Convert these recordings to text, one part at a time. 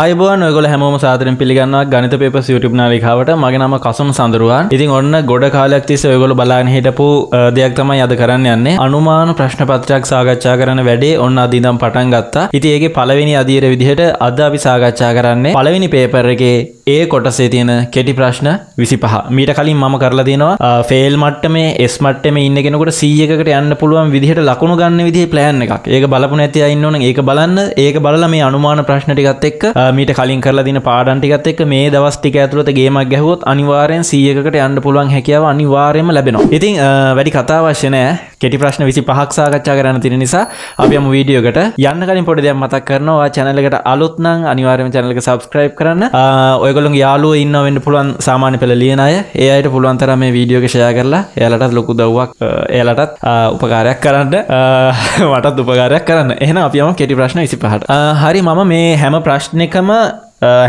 අයිබෝන් ඔයගොල හැමෝම සාතරෙන් පිළිගන්නවා. ගනිත පේපස් YouTube නාලිකාවට මගේ නම කසුන් සඳරුවන්. ඉතින් ඔන්න ගොඩ කාලයක් තිස්සේ ඔයගොල්ලෝ බලාගෙන හිටපු අ, දෙයක් තමයි අද කරන්න යන්නේ. අනුමාන ප්‍රශ්න පත්‍රයක් සාකච්ඡා කරන වැඩේ ඔන්න අද ඉඳන් පටන් ගත්තා. ඉතින් ඒකේ පළවෙනි අදියර විදිහට අද අපි සාකච්ඡා කරන්නේ. පළවෙනි පේපර් එකේ ඒ කොටසේ තියෙන කෙටි ප්‍රශ්න 25 මීට කලින් මම කරලා තියෙනවා ෆේල් මට්ටමේ S මට්ටමේ ඉන්න කෙනෙකුට 100කට යන්න පුළුවන් විදිහට ලකුණු ගන්න විදිහේ ප්ලෑන් එකක් ඒක බලපු නැති අය ඉන්න ඕන ඒක බලන්න ඒක බලලා මේ අනුමාන ප්‍රශ්න ටිකත් එක්ක අ, මීට කලින් කරලා දින පාඩම් ටිකත් එක්ක මේ දවස් ටික ඇතුළත ගේමක් ගැහුවොත් අනිවාර්යෙන් 100කට යන්න පුළුවන් හැකියාව අනිවාර්යයෙන්ම ලැබෙනවා. ඉතින් අ, වැඩි කතා අවශ්‍ය නැහැ. කෙටි ප්‍රශ්න 25ක් සාකච්ඡා කරන්න තියෙන නිසා අපි යමු වීඩියෝ එකට. යන්න කලින් පොඩි දෙයක් මතක් කරනවා. ඔයා channel එකට අලුත් නම් අනිවාර්යයෙන්ම channel එක subscribe කරන්න. අ, ඔයගොල්ලෝගේ යාළුවෝ ඉන්නව වෙන්න පුළුවන් සාමාන්‍ය පෙළ ලියන අය. ඒ අයට පුළුවන් තරම් මේ වීඩියෝ එක share කරලා එයාලටත් ලොකු උදව්වක් අ, එයාලටත් අ, උපකාරයක් කරන්න අ, මටත් උපකාරයක් කරන්න. එහෙනම් අපි යමු කෙටි ප්‍රශ්න 25ට. අ, හරි මම මේ හැම ප්‍රශ්නෙකම අ,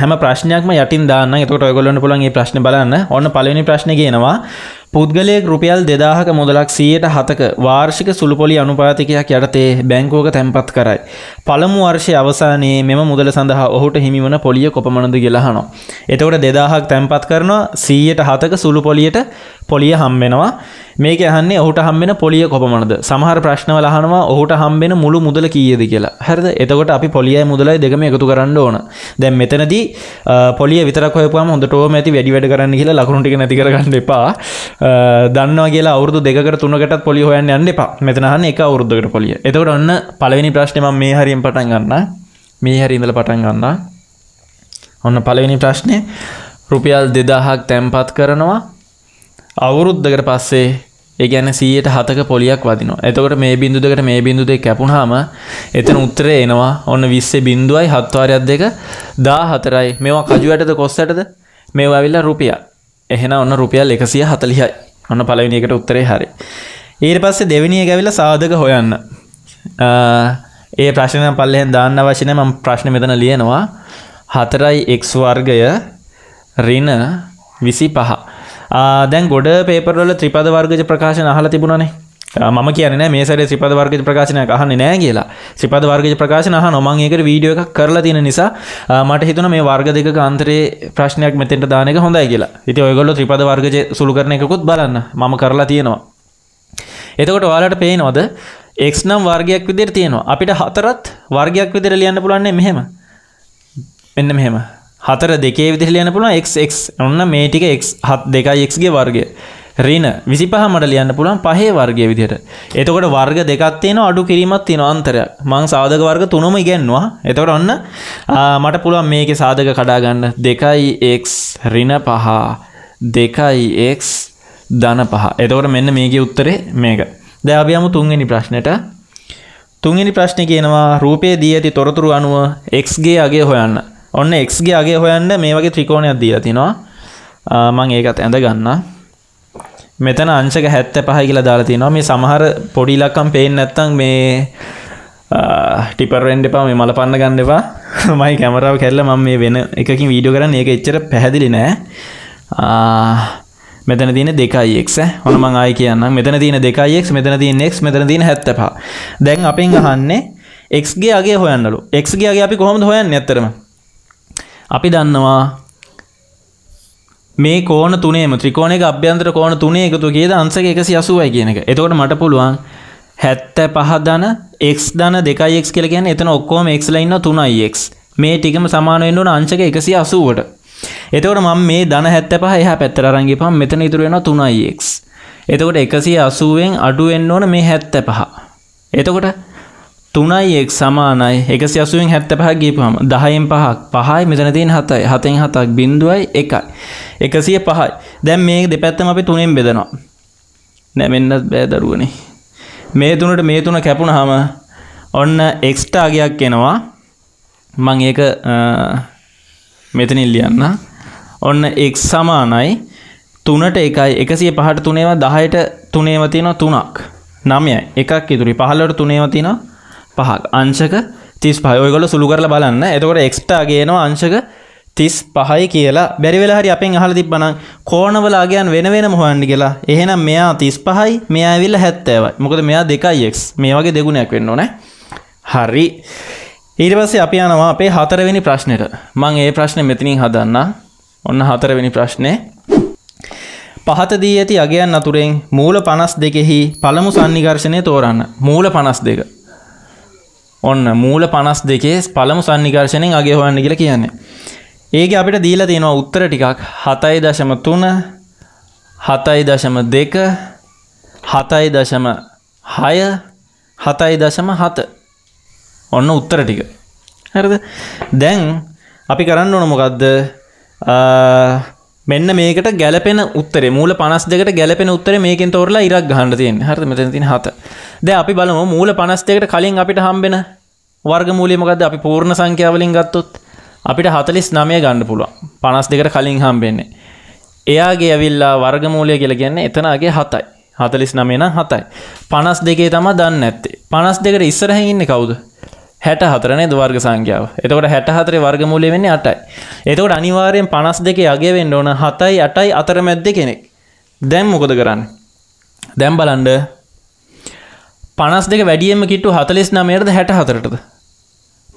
හැම ප්‍රශ්නයක්ම යටින් දාන්න එතකොට ඔයගොල්ලන්ට පුළුවන් මේ ප්‍රශ්නේ බලන්න. ඔන්න පළවෙනි ප්‍රශ්නේ කියනවා පුද්ගලයෙක් රුපියල් 2000ක මුදලක් 107ක වාර්ෂික සුළුපොලි අනුපාතිකයක් යටතේ බැංකුවක තැන්පත් කරයි. පළමු වර්ෂයේ අවසානයේ මෙම මුදල සඳහා ඔහුට හිමිවන පොලිය කොපමණද කියලා අහනවා. එතකොට 2000ක් තැන්පත් කරනවා 107ක සුළු පොලියට පොලිය හම්බෙනවා. මේක අහන්නේ ඔහුට හම්බෙන පොලිය කොපමණද? සමහර ප්‍රශ්නවල අහනවා ඔහුට හම්බෙන මුළු මුදල කීයද කියලා. හරිද? එතකොට අපි පොලියයි මුදලයි දෙකම එකතු කරන්න ඕන. දැන් මෙතනදී අ, පොලිය විතරක් හොයපුවාම හොඳටම ඇති වැඩි වැඩ කරන්න කියලා ලකුණු ටික නැති කරගන්න එපා. අ, දන්නවා කියලා අවුරුදු දෙකකට තුනකටත් පොලිය හොයන්න යන්න එපා. මෙතන අහන්නේ එක අවුරුද්දකට පොලිය. එතකොට ඔන්න පළවෙනි ප්‍රශ්නේ මම මේ හරියෙන් පටන් ගන්නම්. මේ හරිය ඉඳලා පටන් ගන්නම්. ඔන්න පළවෙනි ප්‍රශ්නේ රුපියල් 2000ක් තැන්පත් කරනවා අවුරුද්දකට පස්සේ ඒ කියන්නේ 107ක පොලියක් වදිනවා. එතකොට මේ බිංදු දෙකට මේ බිංදු දෙක කැපුණාම එතන උත්තරේ එනවා. ඔන්න 20 බිංදුවයි 7 වාරයක් දෙක 14යි. මේවා කජු ඇටද කොස් ඇටද? මේවා ඇවිල්ලා රුපියල්. එහෙනම් ඔන්න රුපියල් 140යි. ඔන්න පළවෙනි එකට උත්තරේ හරි. ඊට පස්සේ දෙවෙනි එක ඇවිල්ලා සාධක හොයන්න. අ, ඒ ප්‍රශ්න නම් පල්ලෙහෙන් දාන්න අවශ්‍ය නැහැ. මම ප්‍රශ්නේ මෙතන ලියනවා. 4යි x වර්ගය ඍණ 25. ආ, දැන් ගොඩ පේපර් වල ත්‍රිපද වර්ගජ ප්‍රකාශන අහලා තිබුණානේ. ආ, මම කියන්නේ නෑ මේ සැරේ ත්‍රිපද වර්ගජ ප්‍රකාශනයක් අහන්නේ නෑ කියලා. ත්‍රිපද වර්ගජ ප්‍රකාශන අහනවා. මම ඒකට වීඩියෝ එකක් කරලා තියෙන නිසා ආ, මට හිතුණා මේ වර්ග දෙකක අන්තරේ ප්‍රශ්නයක් මෙතෙන්ට දාන එක හොඳයි කියලා. ඉතින් ඔයගොල්ලෝ ත්‍රිපද වර්ගජ සුළු කරන එකකුත් බලන්න. මම කරලා තියෙනවා. එතකොට ඔයාලට පේනවද x නම් වර්ගයක් විදිහට තියෙනවා. අපිට හතරත් වර්ගයක් විදිහට ලියන්න පුළුවන් නේ මෙහෙම. මෙන්න මෙහෙම. හතර දෙකේ විදිහට ලියන්න පුළුවන් x x. ඔන්න මේ ටික x 2යි x ගේ වර්ගය. ඍණ 25 මට ලියන්න පුළුවන් පහේ වර්ගය විදිහට. එතකොට වර්ග දෙකක් තියෙනවා අඩු කිරීමක් තියෙනවා අන්තරයක්. මං සාධක වර්ග තුනම ඉගෙනුවා. එතකොට ඔන්න ආ, මට පුළුවන් මේකේ සාධක කඩා ගන්න 2x ඍණ 5 2x ධන 5. එතකොට මෙන්න මේකේ උත්තරේ මේක. දැන් අපි යමු තුන්වෙනි ප්‍රශ්නෙට. තුන්වෙනි ප්‍රශ්නේ කියනවා රූපයේ දී ඇති තොරතුරු අනුව x ගේ අගය හොයන්න. ඔන්න x ගේ අගය හොයන්න මේ වගේ ත්‍රිකෝණයක් දීලා තිනවා. ආ, මම ඒකත් ඇඳ ගන්නම්. මෙතන අංශක 75යි කියලා දාලා තිනවා. මේ සමහර පොඩි ඉලක්කම් පේන්නේ නැත්නම් මේ ටිපර් වෙන්න එපා මේ මල පන්න ගන්න එපා. මයි කැමරාව කැල්ල මම මේ වෙන එකකින් වීඩියෝ කරන්නේ ඒක එච්චර පැහැදිලි නෑ. ආ, මෙතන තියෙන 2x ඈ. ඔන්න මම ආයි කියන්නම්. මෙතන තියෙන 2x, මෙතන තියෙන x, මෙතන තියෙන 75. දැන් අපෙන් අහන්නේ x ගේ අගය හොයන්නලු. x ගේ අගය අපි කොහොමද හොයන්නේ ඇත්තටම? අපි දන්නවා මේ කෝණ තුනේම ත්‍රිකෝණයක අභ්‍යන්තර කෝණ තුනේ එකතු කීයද අංශක 180යි කියන එක. එතකොට මට පුළුවන් 75 ධන x ධන 2x කියලා කියන්නේ එතන ඔක්කොම x ලා ඉන්නවා 3x. මේ ටිකම සමාන වෙන්න ඕන අංශක 180ට. එතකොට මම මේ ධන 75 එහා පැත්තට අරන් ගියපම් මෙතන ඉතුරු වෙනවා 3x. එතකොට 180ෙන් අඩු වෙන්න ඕන මේ 75. එතකොට 3x සමානයි. 180ෙන් 75 ගියපුවම 10න් 5ක් 5යි මෙතන තියෙන 7යි 7න් 7ක් බිඳුවයි 1යි 105යි දැන් මේ දෙපැත්තම අපි 3ෙන් බෙදනවා. නැමෙන්නත් බෑ දරුවනේ. මේ තුනට මේ තුන කැපුණාම ඔන්න x ට අගයක් එනවා. මම ඒක අ, මෙතනින් ලියන්න. ඔන්න x සමානයි. 3ට 1යි 105ට 3ඒවා 10ට 3ඒවා තියෙනවා 3ක් 9යි එකක් ඉතුරුයි 15ට 3ඒවා තියෙනවා පහක් අංශක 35 ඔයගොල්ලෝ සුළු කරලා බලන්න. එතකොට x ට ගේනවා අංශක 35යි කියලා. බැරි වෙලා හරි අපෙන් අහලා තිබ්බනම් කෝණවල අගයන් වෙන වෙනම හොයන්න කියලා. එහෙනම් මෙයා 35යි, මෙයා ඇවිල්ලා 70යි. මොකද මෙයා 2x. මේ වගේ දෙගුණයක් වෙන්න ඕනේ. හරි. ඊට පස්සේ අපි යනවා අපේ හතරවෙනි ප්‍රශ්නෙට මං ඒ ප්‍රශ්නේ මෙතනින් හදන්න ඔන්න හතරවෙනි ප්‍රශ්නේ පහත දී ඇති අගයන් අතුරෙන් මූල පනස් දෙකෙහි පළමු සන්නිකර්ශනය තෝරන්න මූල පනස් දෙක ඔන්න මූල පනස් දෙකේ පළමු සන්නිකර්ශණයෙන් අගේ හොයන්න කියලා කියන්නේ. ඒක අපිට දීලා තියෙනවා උත්තර ටිකක්. හතයි දශම තුන හතයි දශම දෙක හතයි දශම හය හතයි දශම හත. ඔන්න උත්තර ටික. හරිද? දැන් අපි කරන්න ඕන මොකක්ද මෙන්න මේකට ගැලපෙන උත්තර මූල පනස් දෙකට ගැලපෙන උත්තර මේකෙන් තෝරලා ඉරක් ගහන්න තියෙන හරි මෙතන තියෙන හත. දැන් අපි බලමු මූල 52කට කලින් අපිට හම්බෙන වර්ගමූලය මොකද්ද? අපි පූර්ණ සංඛ්‍යාවලින් ගත්තොත් අපිට 49 ගන්න පුළුවන්. 52කට කලින් හම්බෙන්නේ. එයාගේ ඇවිල්ලා වර්ගමූලය කියලා කියන්නේ එතනගේ 7යි 49 නම් 7යි 52 තමයි දන්නේ නැත්තේ. 52කට ඉස්සරහින් ඉන්නේ කවුද? හැට හතරනේ දවර්ග සංඛ්‍යාව. එතකොට හැට හතරේ වර්ගමූලය වෙන්නේ අටයි. එතකොට අනිවාර්යෙන් පනස් දෙකේ අගේ වෙන්න ඕන හතයි අටයි අතර මැද්ද කෙනෙක්. දැන් මොකද කරන්න? දැම් බලන්ඩ පනස් දෙක වැඩියම කිට්ටු හතලිස් නමයටද හැට හතරටද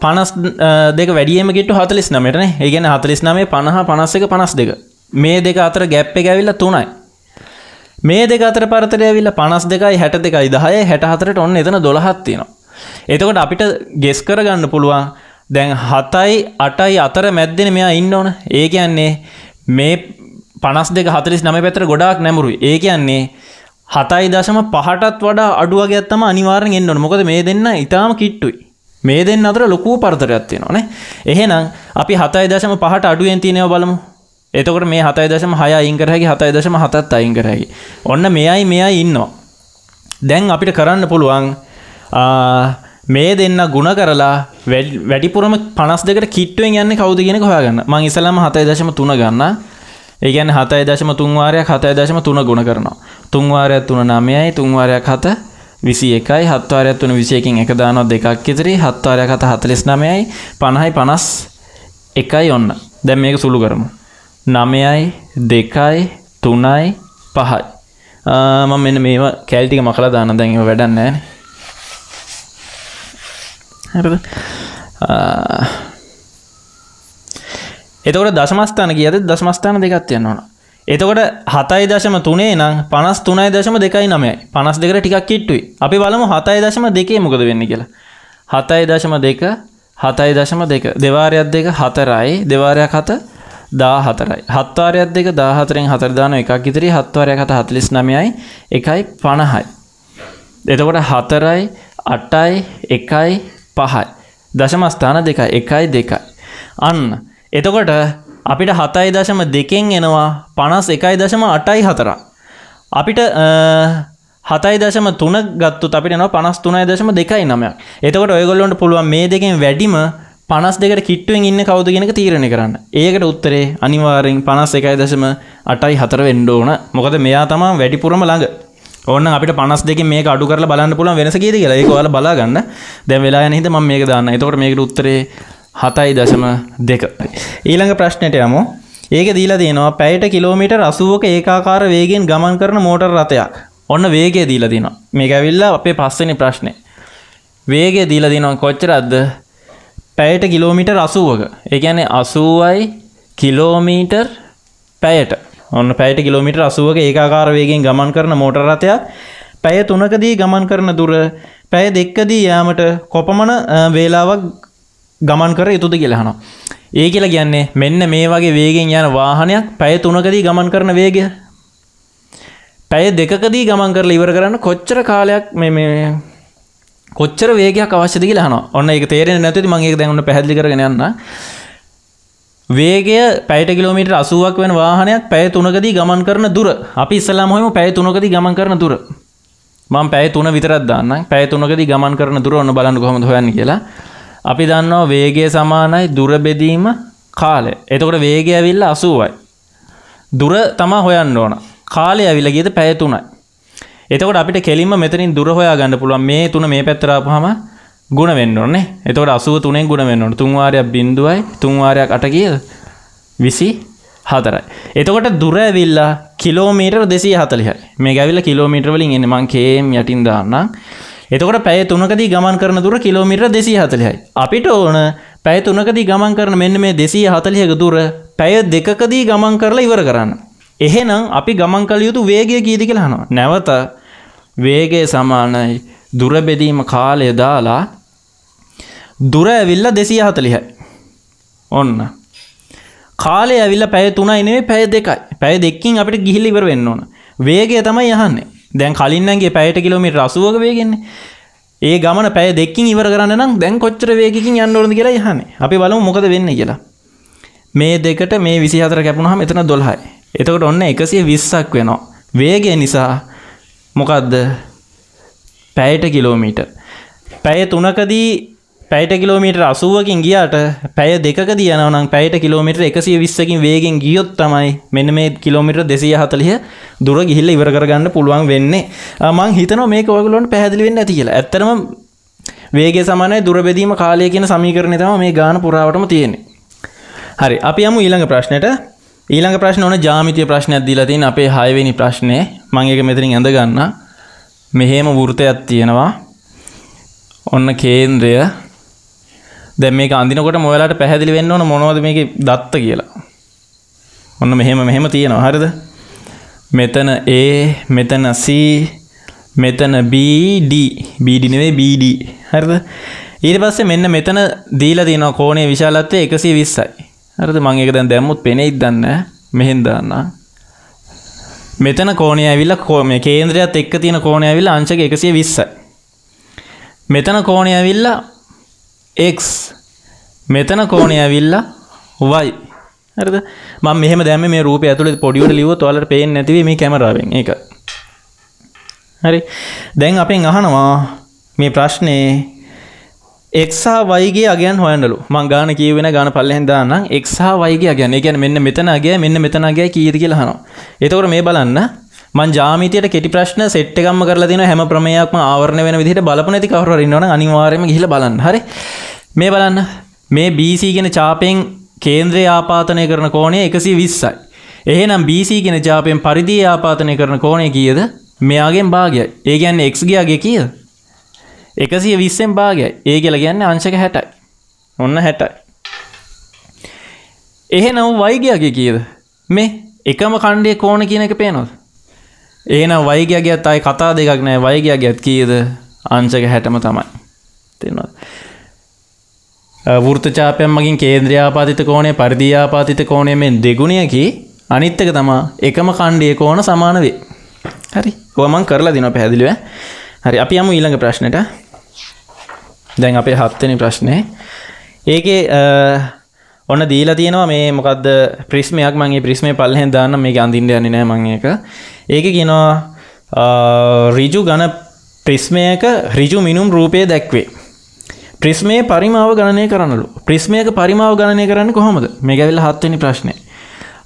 පනස් දෙක වැඩියම කිට්ටු හතලිස් නමටන ඒගෙන හතලිස් නමේ පණහ පනස් එක පනස් දෙක මේ දෙක අතර ගැප්ප එක ඇවිල්ල තුනයි. මේ දෙක අතර පරතරය ඇවිල්ල පනස් දෙකයි හැට දෙකයි දහය හැට හතරට ඔන්න එතන දොළහත්තිනවා එතකොට අපිට ගෙස් කරගන්න පුළුවන්. දැන් හතයි අටයි අතර මැද්දෙන මෙයා ඉන්න ඕන. ඒ කියන්නේ මේ පනස් දෙක හතලිස් නම පැතර ගොඩාක් නැමුරුයි ඒ කියන්නේ හතයි දශම පහටත් වඩා අඩුවගේ ඇත්තම අනිවාරෙන් එන්න ඕන. මොකද මේ දෙන්න ඉතාම කිට්ටුයි. මේ දෙන්න අතර ලොකූ පරතරයක් තියෙනවානේ එහෙනම් අපි හතයි දශම පහට අඩුවෙන් තියෙනව බලමු. එතකොට මේ හතයි දශම හය අයින් කරහැකි හතයි දශම හතත් අයින් කරහැකි ඔන්න මෙයයි මෙයයි ඉන්නවා. දැන් අපිට කරන්න පුළුවන් මේ දෙන්න ගුණ කරලා වැඩිපුරම පනස් දෙකට කිට්ටුවෙන් යන්න කවුද කියෙන හොයාගන්න. මං ඉසලම හතයි දශම තුන ගන්න. ඒගැන හතයි දශම තුන්වාරයක් හතයි දශම තුන ගුණ කරනවා. තුන්වාරයක් තුන නමයයි තුන්වාරයක් හත විසි එකයි හත්වාරයක් තුන විසියකින් එක දානොත් දෙකක් ඉතිරි හත්වාරයක් හත හතලිස් නමයයි පණහයි පනස් එකයි ඔන්න. දැම් මේක සුළු කරමු. නමයයි දෙකයි තුනයි පහයි. මම මෙන්න මේම කැල්ටික මකලා දාන දැන්ව වැඩන්නෑ හරිද එතකොට දශමස්ථාන කියද දශමස්ථාන දෙකත් යන්න ඕන. එතකොට හතයි දශම තුනේ නම් පනස් තුනයි දශම දෙකයි නමයි පනස් දෙකට ටිකක් කිට්ටුයි. අපි බලමු හතයි දශම දෙකේ මොකද වෙන්න කියලා. හතයි දශම දෙක හතයි දශම දෙක. දෙවාරයක් දෙක හතරයි. දෙවාරයක් හත දා හතරයි හත්වාරයක් දෙක දාහතරෙන් හතරදාන එකක් ඉතිරි. හත්වාරයක් හත හතලිස් නමයයි. එකයි පණහයි එතකොට හතරයි අටයි එකයි පහයි. දශමස්ථාන දෙකයි එකයි දෙකයි. අන්න එතකොට අපිට හතයි දශම දෙකෙන් එනවා පනස් එකයි දශම අටයි හතර. අපිට හතයි දශම තුන ගත්තු අපිට න පනස් තුනයි දශම දෙකයි නමයක් එතකොට ඔයගොල්ලොන්ට පුළුවන් මේ දෙකෙන් වැඩිම පනස් දෙකට කිට්ටුවෙන් ඉන්න කවුද ගෙනක තීරණය කරන්න ඒකට උත්තරේ අනිවාරෙන් පනස් එකයි දශම අටයි හතර වෙන්ඩ ඕන මොකද මෙයා තමා වැඩිපුරම ළඟ ඕන්න අපිට පනස් දෙක මේ අඩු කර බලන්න පුළන් වෙනස කියද කියලා ඒක ඔයාලා බලාගන්න දැන් වෙලා යන හින්දා මම මේක දාන්න. එතකොට මේකට උත්තරේ 7.2. ඊළඟ ප්‍රශ්නෙට යමු. ඒක දීලා තියෙනවා පැයට කිලෝමීටර් 80ක ඒකාකාර වේගයෙන් ගමන් කරන මෝටර් රථයක්. ඔන්න වේගය දීලා තියෙනවා. මේක ඇවිල්ලා අපේ පස්වෙනි ප්‍රශ්නේ. වේගය දීලා තියෙනවා කොච්චරද? පැයට කිලෝමීටර් 80ක. ඒ කියන්නේ 80යි කිලෝමීටර් පැයට ඔන්න පැයට කිලෝමිට අසුවක ඒකාකාර වේගෙන් ගමන් කරන මෝටර් රථයක් පැය තුනකදී ගමන් කරන දුර පැය දෙක්කදී යාමට කොපමණ වේලාවක් ගමන් කර යුතුද කියලහනවා. ඒ කියලා කියන්නේ මෙන්න මේ වගේ වේගෙන් යන වාහනයක් පැය තුනකදී ගමන් කරන වේගය පැය දෙකකදී ගමන් කරලා ඉවර කරන්න කොච්චර කාලයක් මේ කොච්චර වේගයක් අවශ්‍යද කියලා අහනවා. ඔන්න ඒක තේරෙන්නේ නැතුවදී මම ඒක දැන් ඔන්න පැහැදිලි කරගෙන යන්න. වේගය පැට කිලෝමිට අසුවක් වෙන වාහනයක් පැය තුනකදී ගමන් කරන දුර. අපි ඉස්සලාම හොම පැය තුනකදී ගමන් කරන දුර. මං පැය තුන විතරත් දන්න පැය තුනකදී ගමන් කරන දුර ඔන්න බලන්න කොහොමද හොයන්න කියලා. අපි දන්නවා වේගය සමානයි දුර බෙදීම කාලය. එතකොට වේගය ඇවිල්ල අසුවයි. දුර තමා හොයන්න ඕන. කාලය ඇවිල ගියද පැය තුනයි. එතකොට අපිට කෙලින්ම මෙතනින් දුර හොයා ගන්න පුළුවන්. මේ තුන මේ පැත්තරාපුහම ගුණ වෙන්න ඕනේ එතකොට අසුව තුනෙන් ගුණ වෙන්න ඕන. තුන්වාරයක් බින්දුවයි තුන්වාරයක් අට කියද විසි හතරයි එතකොට දුර ඇවිල්ලා කිලෝමීටර් දෙසී හතලිහයි මේ ඇවිල්ල කිලෝමීටර වලින් එන්න මං කේම් යටින් දාන්න එතකොට පැය තුනකදී ගමන් කරන දුර කිලෝමිටර් දෙසී හතලියයි. අපිට ඕන පැය තුනකදී ගමන් කරන මෙන්න මේ දෙසී හතලියක දුර පැය දෙකකදී ගමන් කරලා ඉවර කරන්න. එහෙනම් අපි ගමන් කළ යුතු වේගය කීද කියලා අහනවා. නැවත වේගය සමානයි. දුර බෙදීම කාලය දාලා දුර ඇවිල්ලා දෙසිය හතලිහයි. ඔන්න. කාලය ඇවිල්ල පැය තුනයි නෙවේ පැය දෙකයි. පැය දෙකින් අපිට ගිහිලි ඉවර වෙන්න ඕන. වේගය තමයි යහන්නේ දැන් කලින්න්නගේ පැයට කිලෝමිට රසුවක වේගෙන්නේ. ඒ ගමන පැය දෙකින් ඉවර කරන්න නම් දැන් කොච්චර වේගකින් යන්න ඕනද කියලා යහන්නේ අපි බලමු මොකද වෙන්න කියලා. මේ දෙකට මේ විසි හතර කැපුණහම එතන දොල්හයි එතකට ඔන්න එකසිය විස්සක් වෙනවා. වේගය නිසා මොකක්ද පැයට කිලෝමීට පැය තුනකදී පැයට කිලෝමීට අසුවකින් ගියාට පැය දෙක දියනවනම් පැයට කිලෝමිට එකසිය විස්සකින් වේගෙන් ගියොත් තමයි මෙන්න මේ කිලෝමිට දෙසිය හතලිය දුර ගිහිල්ල ඉවර කරගන්න පුළුවන් වෙන්නේ. මං හිතන මේක ඔයගලොන්ට පැහැදිලි වෙන්න ඇති කියලා. ඇත්තරම වේගේ සමනය දුරබෙදීම කාලය කියන සමීකරණය තම මේ ගාන පුරාවටම තියෙන්නේ. හරි අපි යමු ඊළඟ ප්‍රශ්නයට ඊළඟ ප්‍රශ්න ඕන ජාමිතය ප්‍රශ්නයක් දීලා තින් අපේ හයවෙනි ප්‍රශ්නය මං එක මෙතරින් ඇඳ ගන්න. මෙහෙම වෘතයක් තියෙනවා. ඔන්න කේන්ද්‍රය. දැ මේ අන්දිනකොට මොයලාට පැහැදිලි වෙන්න ඕන මොනවද මේක දත්ත කියලා? ඔන්න මෙහෙම මෙහෙම තියෙනවා. හරිද? මෙතන ඒ මෙතන C මෙතන BD බීඩිනවේ BD හරිද? ඊට පස්සේ මෙන්න මෙතන දීලා තියෙන කෝණය විශාලත්වය එකසි විස්සයි. හරිද? මං එක දැන් දැම්මුත් පෙනෙයිත් දන්න මෙහෙන් දන්න. මෙතන කෝණය ඇවිල්ලා කෝම කේන්ද්‍රයත් එක්ක තියෙන කෝණය ඇවිල්ලා අංශක එකසිය විස්සයි. මෙතන කෝණය ඇවිල්ලා X. මෙතන කෝණය ඇවිල්ලා වයි හරිද? මම මෙහෙම දැම්ම මේ රූපය ඇතුළේ පොඩිවට ලිව්වොත් ඔයාලට පේන්නේ නැති වෙයි මේ කැමරාවෙන්. ඒක. හරි. දැන් අපෙන් අහනවා මේ ප්‍රශ්නේ x හා y ගේ අගයන් හොයන්නලු. මං ගාන කියවෙන ගාන පල්ලෙන් දාන්නම්. X හා y ගේ අගයන්. ඒ කියන්නේ මෙන්න මෙතන අගය මෙන්න මෙතන අගය කීයද කියලා අහනවා. එතකොට මේ බලන්න. මං ජාමිතියට කෙටි ප්‍රශ්න සෙට් එකක්ම කරලා තියෙනවා හැම ප්‍රමේයක්ම ආවරණය වෙන විදිහට බලපු නැති කවුරු හරි ඉන්නවනම් අනිවාර්යයෙන්ම ගිහිල්ලා බලන්න. හරි. මේ බලන්න. මේ BC කියන ඡාපයෙන් කේන්ද්‍රය ආපාතනය කරන කෝණය 120යි. එහෙනම් BC කියන ඡාපයෙන් පරිධිය ආපාතනය කරන කෝණය කීයද? මෙයාගෙන් භාගයයි. ඒ කියන්නේ x ගේ අගය කීයද? 120න් භාගයයි. ඒ කියලා කියන්නේ අංශක 60යි. ඔන්න 60යි. එහෙනම් y ගේ අගය කීයද? මේ එකම කණ්ඩේ කෝණ කියන එක පේනවද? ඒන වයිගයගත් අයි කතා දෙකක් නෑ. වයිගයගත් කීද අංචක හැටම තමයි. තියෙනවා වෘර්තචාපයන් මගින් කේන්ද්‍රයාපාතිත කෝණය පරිදියාපාතිත කෝණයමෙන් දෙගුණයකි අනිත්තක තමා එකම කණ්ඩිය කෝන සමාන වේ. හරි. ඕමන් කරලා දින පැහැදිලිව. හරි අපි යමු ඊළඟ ප්‍රශ්නයට දැන් අපේ හත්තනි ප්‍රශ්නය ඒකේ ඔන්න දීලා තියෙනවා මේ මොකක්ද ප්‍රිස්මයක් මගේ ප්‍රිස්මේ පල්හෙන් දාන්න මේ අඳින්ට යන්නේ නෑ මං එක ඒක කියනවා රිජු ගණ ප්‍රිස්මයක රිජු මිනුම් රූපය දැක්වේ. ප්‍රිස්මේ පරිමාව ගණනය කරන්නලු. ප්‍රිස්මයක පරිමාව ගණනය කරන්න කොහොමද? මේ ගැවිල්ල හත්වනි ප්‍රශ්නය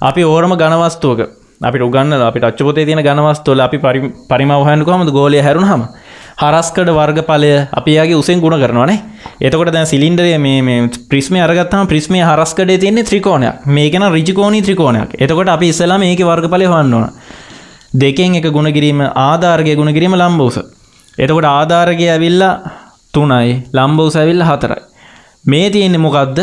අපි ඕරම ගණවස්තුවක අපි උගන්න අපි ටච්චපොතේ තියෙන ගණවස්තුවල අපි පරිමාවහයන්න කොහොමද? ගෝලය හැරුණ හම හරස්කඩ වර්ගඵලය අපියාගේ උසෙන් ගුණ කරනවානේ එතකොට දැන් සිලින්ඩරය මේ ප්‍රිස්මේ අරගත්තම ප්‍රිස්මේ හරස්කඩේ තියන්නේ ත්‍රිකෝණයක්. මේකන රිජිකෝණී ත්‍රිකෝණයක්. එතකොට අපි ඉස්සලා මේක වර්ගඵලය හොයන්න ඕන. දෙකෙන් එක ගුණ කිරීම ආධාර්ගය ගුණ කිරීම ලම්බෝස. එතකොට ආධාරගය ඇවිල්ලා තුනයි ලම්බෝස ඇවිල්ල හතරයි. මේ තියෙන්නේ මොකක්ද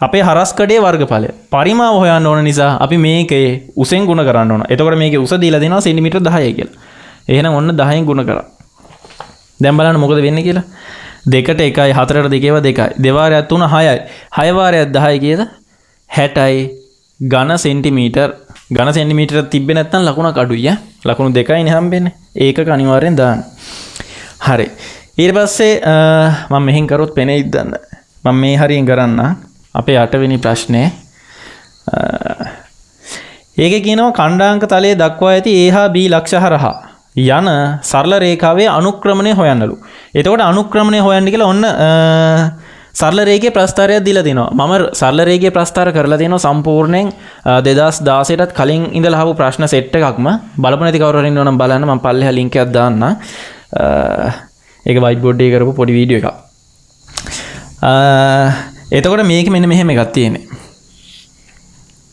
අපේ හරස්කඩේ වර්ගඵලය. පරිමාව හොයන්න ඕන නිසා අපි මේකේ උසෙන් ගුණ කරන්න ඕන. එතකොට මේක උස දීලා දෙනවා සෙන්ටිමීටර් 10 කියලා. එහෙනම් ඔන්න 10න් ගුණ කරා. දැන් බලන්න මොකද වෙන්නේ කියලා. දෙකට එකයි හතරට දෙකේව දෙකයි. දෙවාරයක් තුන හයයි. හයවාරයක් දහයි කියද? හැටයි. ගණ සෙන්ටිමීටර්. ගණ සෙන්ටිමීටර තිබෙ නැත්තන් ලකුණ කඩුය ලකුණු දෙකයි නහම්බෙන ඒක අනිවාරයෙන් දාන්න. හරි. ඊට පස්සේ මම මෙහින් කරොත් පෙන ඉදන්න මම මේ හරියෙන් කරන්න. අපේ අටවෙනි ප්‍රශ්නය ඒක කියනව කණ්ඩාංක තලයේ දක්වා ඇති ඒහා බී ලක්ෂ හරහා. යන සරල රේකාවේ අනුක්‍රමණය හොයන්නලු. එතකොට අනුක්‍රමණය හොයන්න කියලා ඔන්න සරලරේගේ ප්‍රස්ථාරයක් දිල තිනවා මම සල්ලරේගේ ප්‍රස්ථාර කරලා තියෙන සම්පූර්ණයෙන් දෙදස් දාසයටත් කලින් ඉඳ ලහපු ප්‍රශ්න සෙට්ට එකක්ම. බලප නැති කවරින් ඕනම් බලන්න ම පල්ල ලින්කයක් දාන්න. ඒක වයිට බොඩ්ඩේ කරපු පොඩි වීඩිය එක එතකොට මේක මෙන්න මෙහෙම එකත් තියෙනෙ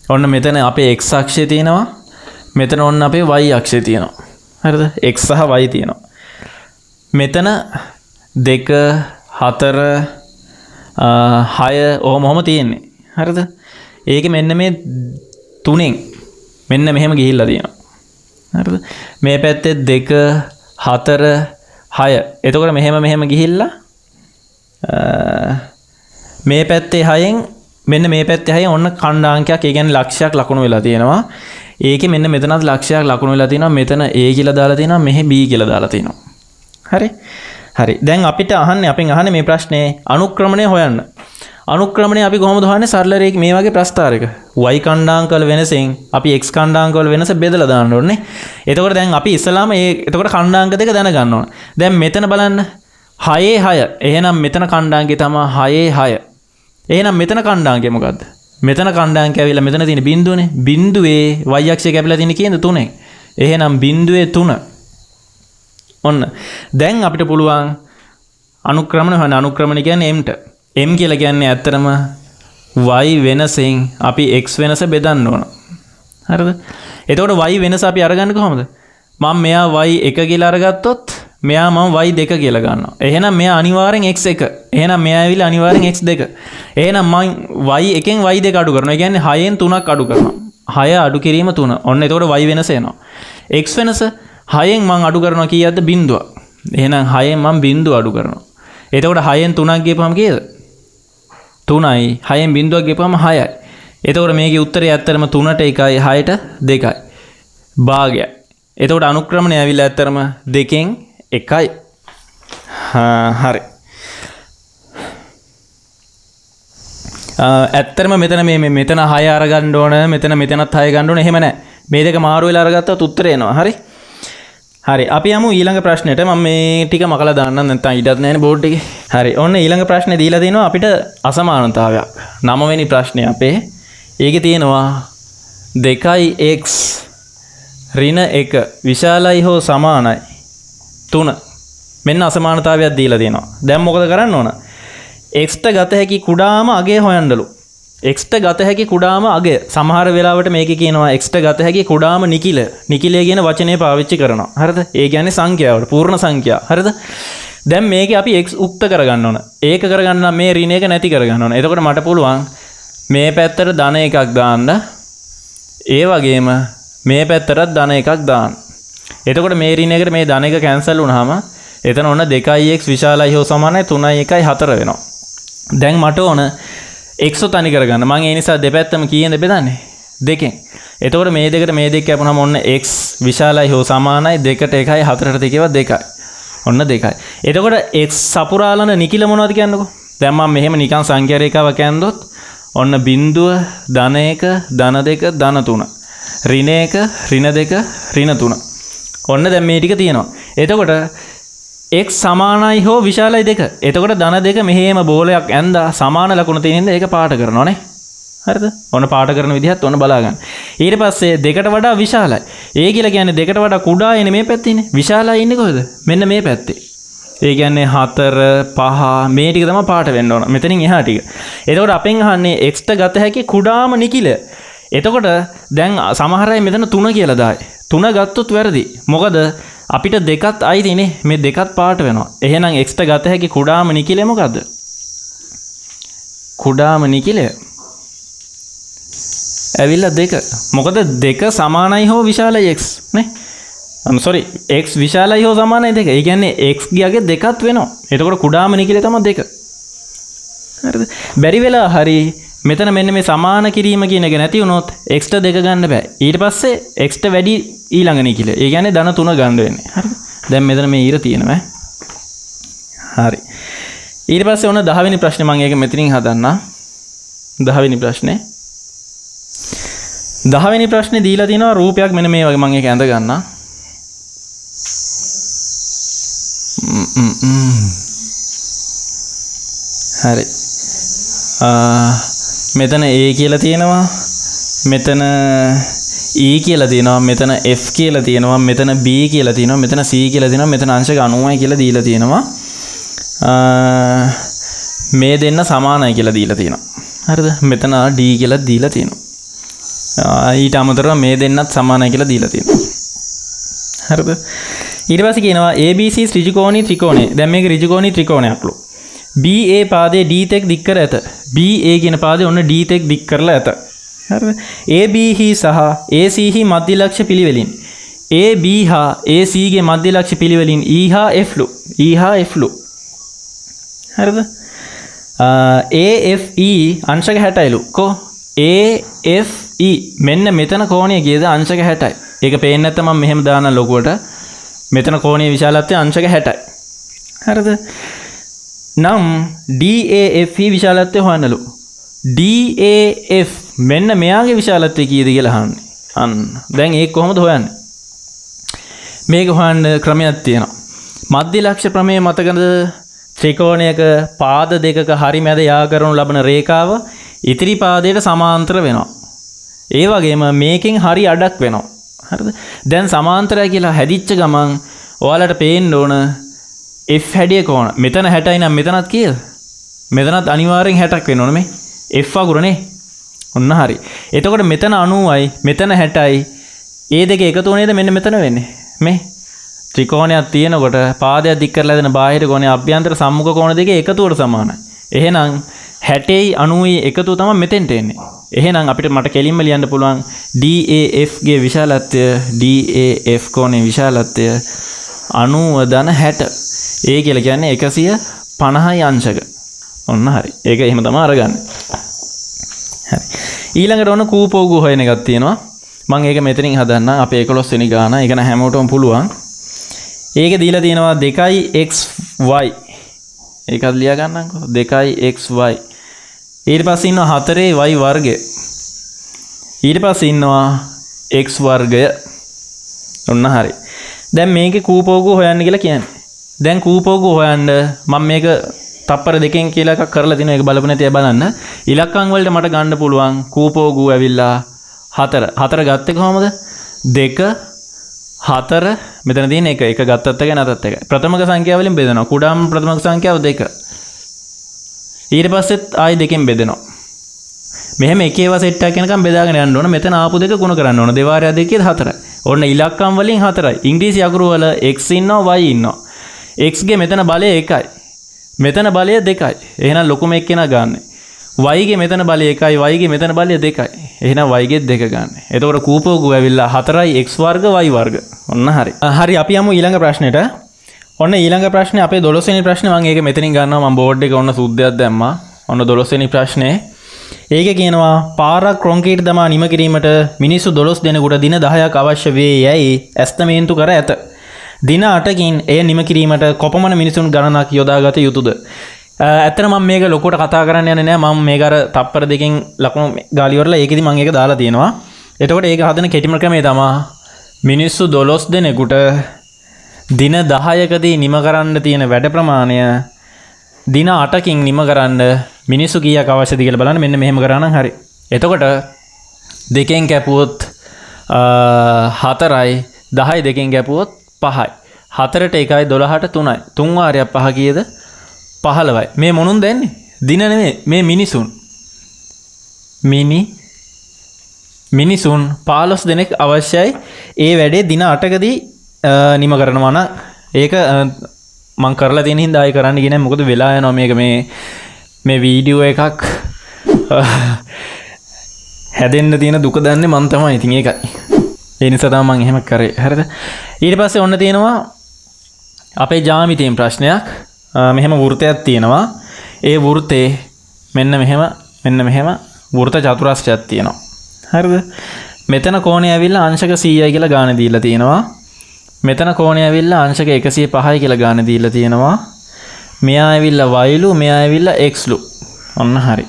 ඔන්න මෙතන අපේ එක්සක්ෂය තියෙනවා. මෙතන ඔන්න අපේ වයි අක්ෂය තියෙනවා. හරිද? එක් සහ වයි තියෙනවා. මෙතන දෙක හතර හය ඕ මොහොම තියෙන්නේ. හරිද? ඒක මෙන්න මේ තුනෙන් මෙන්න මෙහෙම ගිහිල්ල තියෙනවා. හරිද? මේ පැත්තෙත් දෙක හතර හය. එතකොට මෙහෙම මෙහෙම ගිහිල්ලා මේ පැත්තේ හයෙන් මෙන්න මේ පැත්ත හය ඔන්න කණ්ඩාංකයක් ඒගැන් ලක්ෂයක් ලකුණු වෙලා තියෙනවා. ඒක මෙන්න මෙතනත් ලක්ෂයක් ලකුණු වෙලා තියෙනවා. මෙතන ඒ කියල දාලා තියෙනවා. මෙහෙ බී කියල දාලා තියෙනවා. හරි? හරි. දැන් අපිට අහන්න අපින් අහන මේ ප්‍රශ්නය අනුක්‍රමණය හොයන්න. අනුක්‍රමණය අපි කොහොම දහන්න සරලරෙක් මේ වගේ ප්‍රස්ථාරක වයි කණ්ඩාංකල වෙනසින් අපි එක් කණ්ඩාංකවල වෙනස බෙදල දාන්න ඕන්නේ එතකොට දැන් අපි ඉස්සලාම ඒ එතකොට කණ්ඩාංක දෙක දැනගන්න ඕන. දැන් මෙතන බලන්න. හයේ හය. එහෙනම් මෙතන කණ්ඩාන්ගේ තමා හයේ හය. එහෙනම් මෙතන කණ්ඩාන්ගේ මොකක්ද මෙතන කණ්ඩාන් කැවිල මෙතන තින බින්දුවනේ. බින්දුවේ වයක්ෂය කැපිල තින කියද තුනේ. එහෙනම් බින්දුවේ තුන. ඔන්න. දැන් අපිට පුළුවන් අනුක්‍රමණ හන අනුක්‍රමණ කියන්න එම්ට එම් කියල කියන්නේ ඇත්තරම වයි වෙනසින් අපි එක් වෙනස බෙදන්න ඕන. හරද? එතකොට වයි වෙනස අපි අරගන්න කොහොමද? මං මෙයා වයි එක කියලා අරගත්තොත් මෙයා මම වයි දෙක කියල ගන්න එහෙනම් මෙය අනිවාරෙන් එක් එක. එහෙනම් මෙයාවිල අනිවාරෙන් එක් දෙක. එහෙනම් මං වයි එකෙන් වයි දෙක අඩු කරන ගැන්න හයෙන් තුනක් අඩු කරන හය අඩු කිරීම තුන. ඔන්න එතකොට වයි වෙනසේනවා එක් වෙනස හයෙන් මං අඩු කරනවා කිය අද බින්දුව එහෙනම් හයෙන් මං බින්දු අඩු කරනවා. එතකොට හයෙන් තුනක් ගේපම් කියද? තුනයි. හයෙන් බින්දුවක් ගෙපම හයයි. එතකොට මේක උත්තරය ඇත්තරම තුනට එකයි හයට දෙකයි. භාගය එතකොට අනුක්‍රමණය ඇවිල් ඇත්තරම දෙකෙන් එකයි. හරි. ඇත්තරම මෙතන මේ මෙතන හය අරගණ්ඩ ඕන මෙතන මෙතනත් හය ගණ්ඩුන හෙමන මේ දෙක මාරුවල අරගත්ත උත්තරයනවා හරි? හරි. අපි යම ඊළඟ ප්‍රශ්නයට ම මේ ටික මකල දන්න නැත ඉටත් නෑන බෝඩ්ටි හරි. ඔන්න ඊළඟ ප්‍රශ්න දීලා දෙනවා අපිට අසමානතාවයක්. නමවැනි ප්‍රශ්නය අපේ. ඒක තියෙනවා දෙකයි එක් රින එක. විශාලයි හෝ සමානයි. තුන. මෙන්න අසමානතාවයක් දීලා තියෙනවා දැම් මොකද කරන්න ඕන? එක්ස්ට ගත හැකි කුඩාම අගේ හොයන්ඩලු එක්ට ගත හැකි කුඩාම අගේ සමහර වෙලාවට මේක කියනවා එක්ට ගත හැකි කුඩාම නිකිල නිකිලේ ගෙන වචනය පාවිච්චි කරන හරද? ඒ ගැන සංඛ්‍යාවට පූර්ණ සංඛ්‍යා. හරද? දැම් මේක අපි එක් උක්ත කරගන්න ඕන. ඒක කරගන්න මේ රිනක නැති කරගන්න ඕන. එතකට මට පුළුවන් මේ පැත්තට ධන එකක් දාන්න. ඒ වගේම මේ පැත්තරත් ධන එකක් දාන්න. එතකොට මේ රිනකට මේ ධනක කැන්සල් වුනහම එතන ඔන්න දෙකයික් විශාලයි හෝ සමානයි තුනයි එකයි හතර වෙනවා. දැන් මට ඕන එක්සු තනි කරගන්න. මං ඒ නිසා දෙපැත්තම කියන්න බෙදන්නේ? දෙකෙන්. එතකොට මේ දෙකට මේ දෙක ඇපුනම ඔන්න එක් විශාලයි හෝ සමානයි දෙකට එකයි හතරට දෙකව දෙකයි. ඔන්න දෙකයි. එතකොට එක් සපුරාලන නිකිල මොනවද කියන්නකෝ? දැම්මම් මෙහෙම නිකන් සංඛ්‍යරේකාව කැන්දොත් ඔන්න බින්දුව ධනයක ධන දෙක ධන තුන. රිනයක රින දෙක රින තුන. ඔන්න දැම් මේ ටික තියෙනවා. එතකොට එක් සමානයි හෝ විශාලයි දෙක. එතකොට දන දෙක මෙහේම බෝලයක් ඇන්ද සමාන ලකුණ තියනෙද ඒක පාට කරනවානේ හරිද? ඔන්න පාට කරන විදිහත් ඔන්න බලාගන්න. ඊට පස්සේ දෙකට වඩා විශාලයි. ඒ කියලා කියන්නේ දෙකට වඩා කුඩා එන මේ පැත්තින විශාලා ඉන්න කොද මෙන්න මේ පැත්තේ. ඒ කියන්නේ හතර පහ මේටික තම පාට වෙන්න ඕන. මෙතනින් එහාටික එතකොට අපෙන් අහන්නේ එක්ස්ට ගත හැකි කුඩාම නිකිල. එතකොට දැන් සමහරයි මෙතන තුන කියලදායි තුන ගත්තොත් වැරදි. මොකද අපිට දෙකත් අයිතිනේ. මේ දෙකත් පාට වෙනවා. එහෙනම් එක්ස්ට ගත හැකි කුඩාම නිකිලෙමකක්ද කුඩාම නිකිලය. ඇවිල්ල දෙක. මොකද දෙක සමානයි හෝ විශාල එක්ස් නේ? අම්සොරි එක් විශාලයි හෝ සමානය දෙක. ඒගැන්නේ එක් ගගේ දෙකත් වෙනවා. එතකොට කුඩාම නිකිල තම දෙක. බැරි වෙලා හරි මෙතන මෙන්න මේ සමාන කිරීම කියනක නැති වුණොත් එක්ස්ට දෙක ගන්න බෑ. ඊට පස්සේ එක්ස්ට වැඩි ඊළඟනි කියල. ඒ ගැන දන තුන ගණ්ඩවෙන්නේ හරි. දැම් මෙතන මේ ඊර තියෙනව හරි. ඊට පස්සේ ඕන දහවිනි ප්‍රශ්න මංඒක මෙතිරින් හදන්න දහවිනි ප්‍රශ්නය දහවැනි ප්‍රශ්න දීලා තිනවා රූපයක් මෙන මේ වගේ මගේ ඇඳ ගන්න හරි. මෙතන ඒ කියලා තියෙනවා. මෙතන E කියලා තියෙනවා. මෙතන F කියලා තියෙනවා. මෙතන B කියලා තියෙනවා. මෙතන C කියලා තියෙනවා. මෙතන අංශක 90යි කියලා දීලා තියෙනවා. මේ දෙන්න සමානයි කියලා දීලා තියෙනවා. හරිද? මෙතන D කියලා දීලා තියෙනවා. ඊට අමතරව මේ දෙන්නත් සමානයි කියලා දීලා තියෙනවා. හරිද? ඊට පස්සේ කියනවා ABC ත්‍රිකෝණී. ත්‍රිකෝණය දැන් මේක ත්‍රිකෝණී ත්‍රිකෝණයක්ලු BA පාදයේ D තෙක් දික් කර ඇත. BA කියන පාදේ ඔන්න D තෙක් දික් කරලා ඇත. හරිද? AB හි e සහ AC හි e මධ්‍ය ලක්ෂ පිළිවෙලින්. AB හා AC ගේ මධ්‍ය ලක්ෂ පිළිවෙලින් E හා F ලු E හා F ලු හරිද? AFE අංශක 60යිලු කෝ? AFE මෙන්න මෙතන කෝණය ගියද අංශක 60යි ඒක පේන්නේ නැත්නම් මම මෙහෙම දාන ලොකුවට මෙතන කෝණයේ විශාලත්වය අංශක 60යි හරිද? නම් DAF විශාලත්වය හොයන්නලු. DAF මෙන්න මෙයාගේ විශාලත්වය කීයද කියලා අහන්නේ. අන්න. දැන් ඒක කොහොමද හොයන්නේ? මේක හොයන්න ක්‍රමයක් තියෙනවා. මධ්‍ය ලක්ෂ ප්‍රමේය මතකද? ත්‍රිකෝණයක පාද දෙකක හරි මැද යා කරනු ලබන රේඛාව ඉතිරි පාදයට සමාන්තර වෙනවා. ඒ වගේම මේකෙන් හරි අඩක් වෙනවා. හරිද? දැන් සමාන්තරය කියලා හැදිච්ච ගමන් ඔයාලට පේන්න ඕන F හැඩිය කෝණ මෙතන 60යි නම් මෙතනත් කීයද මෙතනත් අනිවාර්යෙන් 60ක් වෙන්න ඕන මේ F අකුරනේ ඔන්න හරි. එතකොට මෙතන 90යි මෙතන 60යි ඒ දෙක එකතු වුණේද මෙන්න මෙතන වෙන්නේ? මේ ත්‍රිකෝණයක් තියෙනකොට පාදයක් දික් කරලා දෙන බාහිර කෝණය අභ්‍යන්තර සම්මුඛ කෝණ දෙක එකතුවට සමානයි. එහෙනම් 60යි 90යි එකතුව තමයි මෙතෙන්ට එන්නේ. එහෙනම් අපිට මට කෙලින්ම ලියන්න පුළුවන් DAF ගේ විශාලත්වය DAF කෝණේ විශාලත්වය 90 ධන 60 ඒ කියලා කියන්නේ 150යි අංශක. ඔන්න හරි. ඒක එහෙම තමයි අරගන්නේ. හරි. ඊළඟට ඔන්න කූපෝගු හොයන එකක් තියෙනවා. මම ඒක මෙතනින් හදන්න අපේ 11 වෙනි ගාන. ඒක නම් හැමෝටම පුළුවන්. ඒක දීලා තියෙනවා 2xy ඒකත් ලියා ගන්නම්කෝ 2xy ඊට පස්සේ ඉන්නවා 4y වර්ගය. ඊට පස්සේ ඉන්නවා x වර්ගය. ඔන්න හරි. දැන් මේකේ කූපෝගු හොයන්න කියලා කියන්නේ. දැන් කූපෝගු හොයන්න මම මේක තප්පර දෙකෙන් කියලා එකක් කරලා තිනවා. ඒක බලපු නැති අය බලන්න. ඉලක්කම් වලට මට ගන්න පුළුවන් කූපෝගු ඇවිල්ලා 4 4 ගත්තේ කොහමද? 2 4 මෙතන තියෙන එක. එක ගත්තත් එක නැතත් එක. ප්‍රථමක සංඛ්‍යාව වලින් බෙදෙනවා. කුඩාම ප්‍රථමක සංඛ්‍යාව 2 ඊට පස්සෙත් ආයි දෙකෙන් බෙදෙනවා. මෙහෙම එකේ වසෙට් එකක් වෙනකම් බෙදාගෙන යන්න ඕන. මෙතන ආපු දෙක ගුණ කරන්න ඕන. දෙවාරය දෙකේ 4යි ඔන්න ඉලක්කම් වලින් 4යි ඉංග්‍රීසි අකුරු වල x ඉන්නවා y ඉන්නවා. X ගේ මෙතන බලය 1යි මෙතන බලය 2යි එහෙනම් ලොකුම එක්කෙනා ගන්න. Y ගේ මෙතන බලය 1යි y ගේ මෙතන බලය 2යි එහෙනම් y ගේ 2 ගන්න. එතකොට කූපෝගු ඇවිල්ලා 4යි x වර්ග y වර්ග. ඔන්න හරි. හරි අපි යමු ඊළඟ ප්‍රශ්නෙට. ඔන්න ඊළඟ ප්‍රශ්නේ අපේ 12 වෙනි ප්‍රශ්නේ මම ඒක මෙතනින් ගන්නවා. මම බෝඩ් එක ඔන්න සුද්ධයක් දැම්මා. ඔන්න 12 වෙනි ප්‍රශ්නේ. ඒක කියනවා පාරක් කොන්ක්‍රීට් දමා නිම කිරීමට මිනිස්සු 12 දෙනෙකුට දින 10ක් අවශ්‍ය වේ යැයි ඇස්තමේන්තු කර ඇත. දින 8කින් එය නිම කිරීමට කොපමණ මිනිසුන් ගණනක් යොදාගත යුතුද? ඇත්තට මම මේක ලොකුට කතා කරන්න යන්නේ නැහැ මම මේක අර තප්පර දෙකෙන් ලකුණු ගාලි වරලා ඒකෙදි මම ඒක දාලා තියෙනවා. එතකොට ඒක හදන කෙටිම ක්‍රමය තමයි මිනිස්සු 12 දෙනෙකුට දින 10කදී නිම කරන්න තියෙන වැඩ ප්‍රමාණය දින 8කින් නිම කරන්න මිනිස්සු කීයක් අවශ්‍යද කියලා බලන්න. මෙන්න මෙහෙම කරා නම් හරි. එතකොට දෙකෙන් කැපුවොත් 4යි 10යි දෙකෙන් කැපුවොත් 5යි. 4ට 1යි 12ට 3යි. 3 වාරයක් 5 කීයද? 15යි. මේ මොනුන් දැන්නේ? දින නෙමෙයි මේ මිනිසුන්. මිනි මිනිසුන් 15 දෙනෙක් අවශ්‍යයි ඒ වැඩේ දින 8කදී නිම කරනවාන ඒක මං කරලා තියෙන හින්දා ආයෙ කරන්න ගෙන මොකද වෙලා යනවා මේක මේ මේ වීඩියෝ එකක් හැදෙන්න්න තියෙන දුක දන්න මන් තමයි ඉතින් ඒකයි ඒ නිසා තමයි මං එහෙම කරේ. හරිද? ඊට පස්සේ ඔන්න තියෙනවා අපේ ජාමිතයෙන් ප්‍රශ්නයක්. මෙහෙම වෘතයක් තියෙනවා. ඒ වෘතේ මෙන්න මෙහෙම මෙන්න මෙහෙම වෘත චතුරස්‍රයක් තියෙනවා. හරිද? මෙතන කෝණය ඇවිල්ලා අංශක 100යි කියලා ගාන දීලා තියෙනවා. මෙතන කෝණය ඇවිල්ලා අංශක 105යි කියලා ගාන දීලා තියෙනවා. මෙයා ඇවිල්ලා වයිලු මෙයා ඇවිල්ලා එක්ස්ලු. ඔන්න හරි.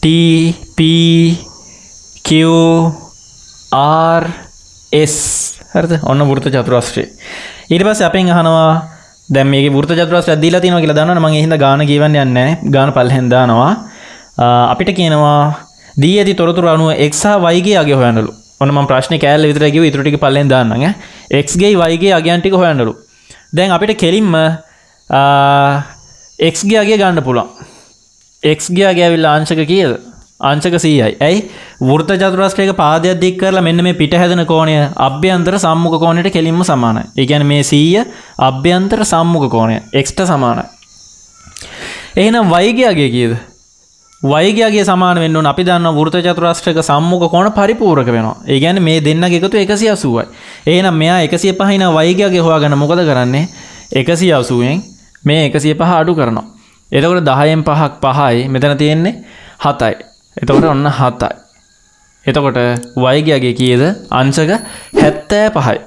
T P Q R S. හරිද? ඔන්න වෘත චතුරස්‍රය ඊට පස්සේ අපෙන් අහනවා දැන් මේකේ වෘත චතුරස්‍රයක් දීලා තියෙනවා කියලා දන්නවනේ. මම ඒ හින්දා ගාන කියවන්න යන්නේ නැහැ. ගාන පල්ලෙන් දානවා. අපිට කියනවා දී ඇති තොරතුරු අනුව x හා y ගේ අගය හොයන්නලු. ඔන්න මම ප්‍රශ්නේ කෑල්ල විතර කිව්ව. ඊටු ටික පල්ලෙන් දාන්නම් ඈ. X ගේ y ගේ අගයන් ටික හොයන්නලු. දැන් අපිට කෙලින්ම x ගේ අගය ගන්න පුළුවන්. X ගේ අගය ඇවිල්ලා අංශක කීයද? අංශක සීයයි ඇයි වෘත චතුරස්්‍රයක පාදයක් දික් කරලා මෙන්න මේ පිට හැදෙන කෝණය අභ්‍යන්තර සම්මුඛ කෝණයට කෙලින්ම සමානයි. ඒ කියන්නේ මේ 100 අභ්‍යන්තර සම්මුඛ කෝණය x සමානයි. එහෙනම් y ගියගේ කීයද? y ගියගේ සමාන වෙන්න ඕන අපි දන්නවා වෘත චතුරස්‍රයක සම්මුඛ කෝණ පරිපූර්ණක වෙනවා. ඒ කියන්නේ මේ දෙන්නගේ එකතු 180යි. එහෙනම් මෙයා 105 ඉන y ගියගේ හොයාගන්න මොකද කරන්නේ? 180ෙන් මේ 105 අඩු කරනවා. එතකොට 10න් 5ක් 5යි මෙතන තියෙන්නේ 7යි. එතකොට ඔන්න 7යි. එතකොට y ගියගේ කීයද? අංශක 75යි.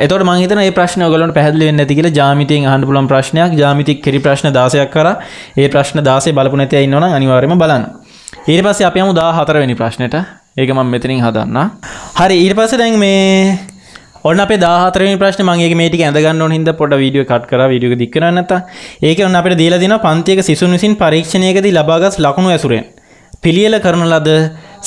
එතකොට මං හිතන ඒ ප්‍රශ්න ඔයගොල්ලන්ට පැහැදිලි වෙන්නේ නැති කියලා ජ්‍යාමිතියෙන් අහන්න පුළුවන් ප්‍රශ්නයක්. ජ්‍යාමිතික කෙරි ප්‍රශ්න 16ක් කරා. ඒ ප්‍රශ්න 16 බලපු නැති අය ඉන්නවනම් අනිවාර්යයෙන්ම බලන්න. ඊට පස්සේ අපි යමු 14 වෙනි ප්‍රශ්නෙට. ඒක මම මෙතනින් හදන්න. හරි ඊට පස්සේ දැන් මේ ඔන්න අපේ 14 වෙනි ප්‍රශ්නේ මම ඒක මේ ටික ඇඳ ගන්න ඕන හින්දා පොඩ වීඩියෝ කට් කරා. වීඩියෝ එක දික් කරන්න නැත්නම් ඒකේ ඔන්න අපිට දීලා දෙනවා පන්තියක සිසුන් විසින් පරීක්ෂණයකදී ලබාගත් ලකුණු ඇසුරෙන්. පිළියෙල කරන ලද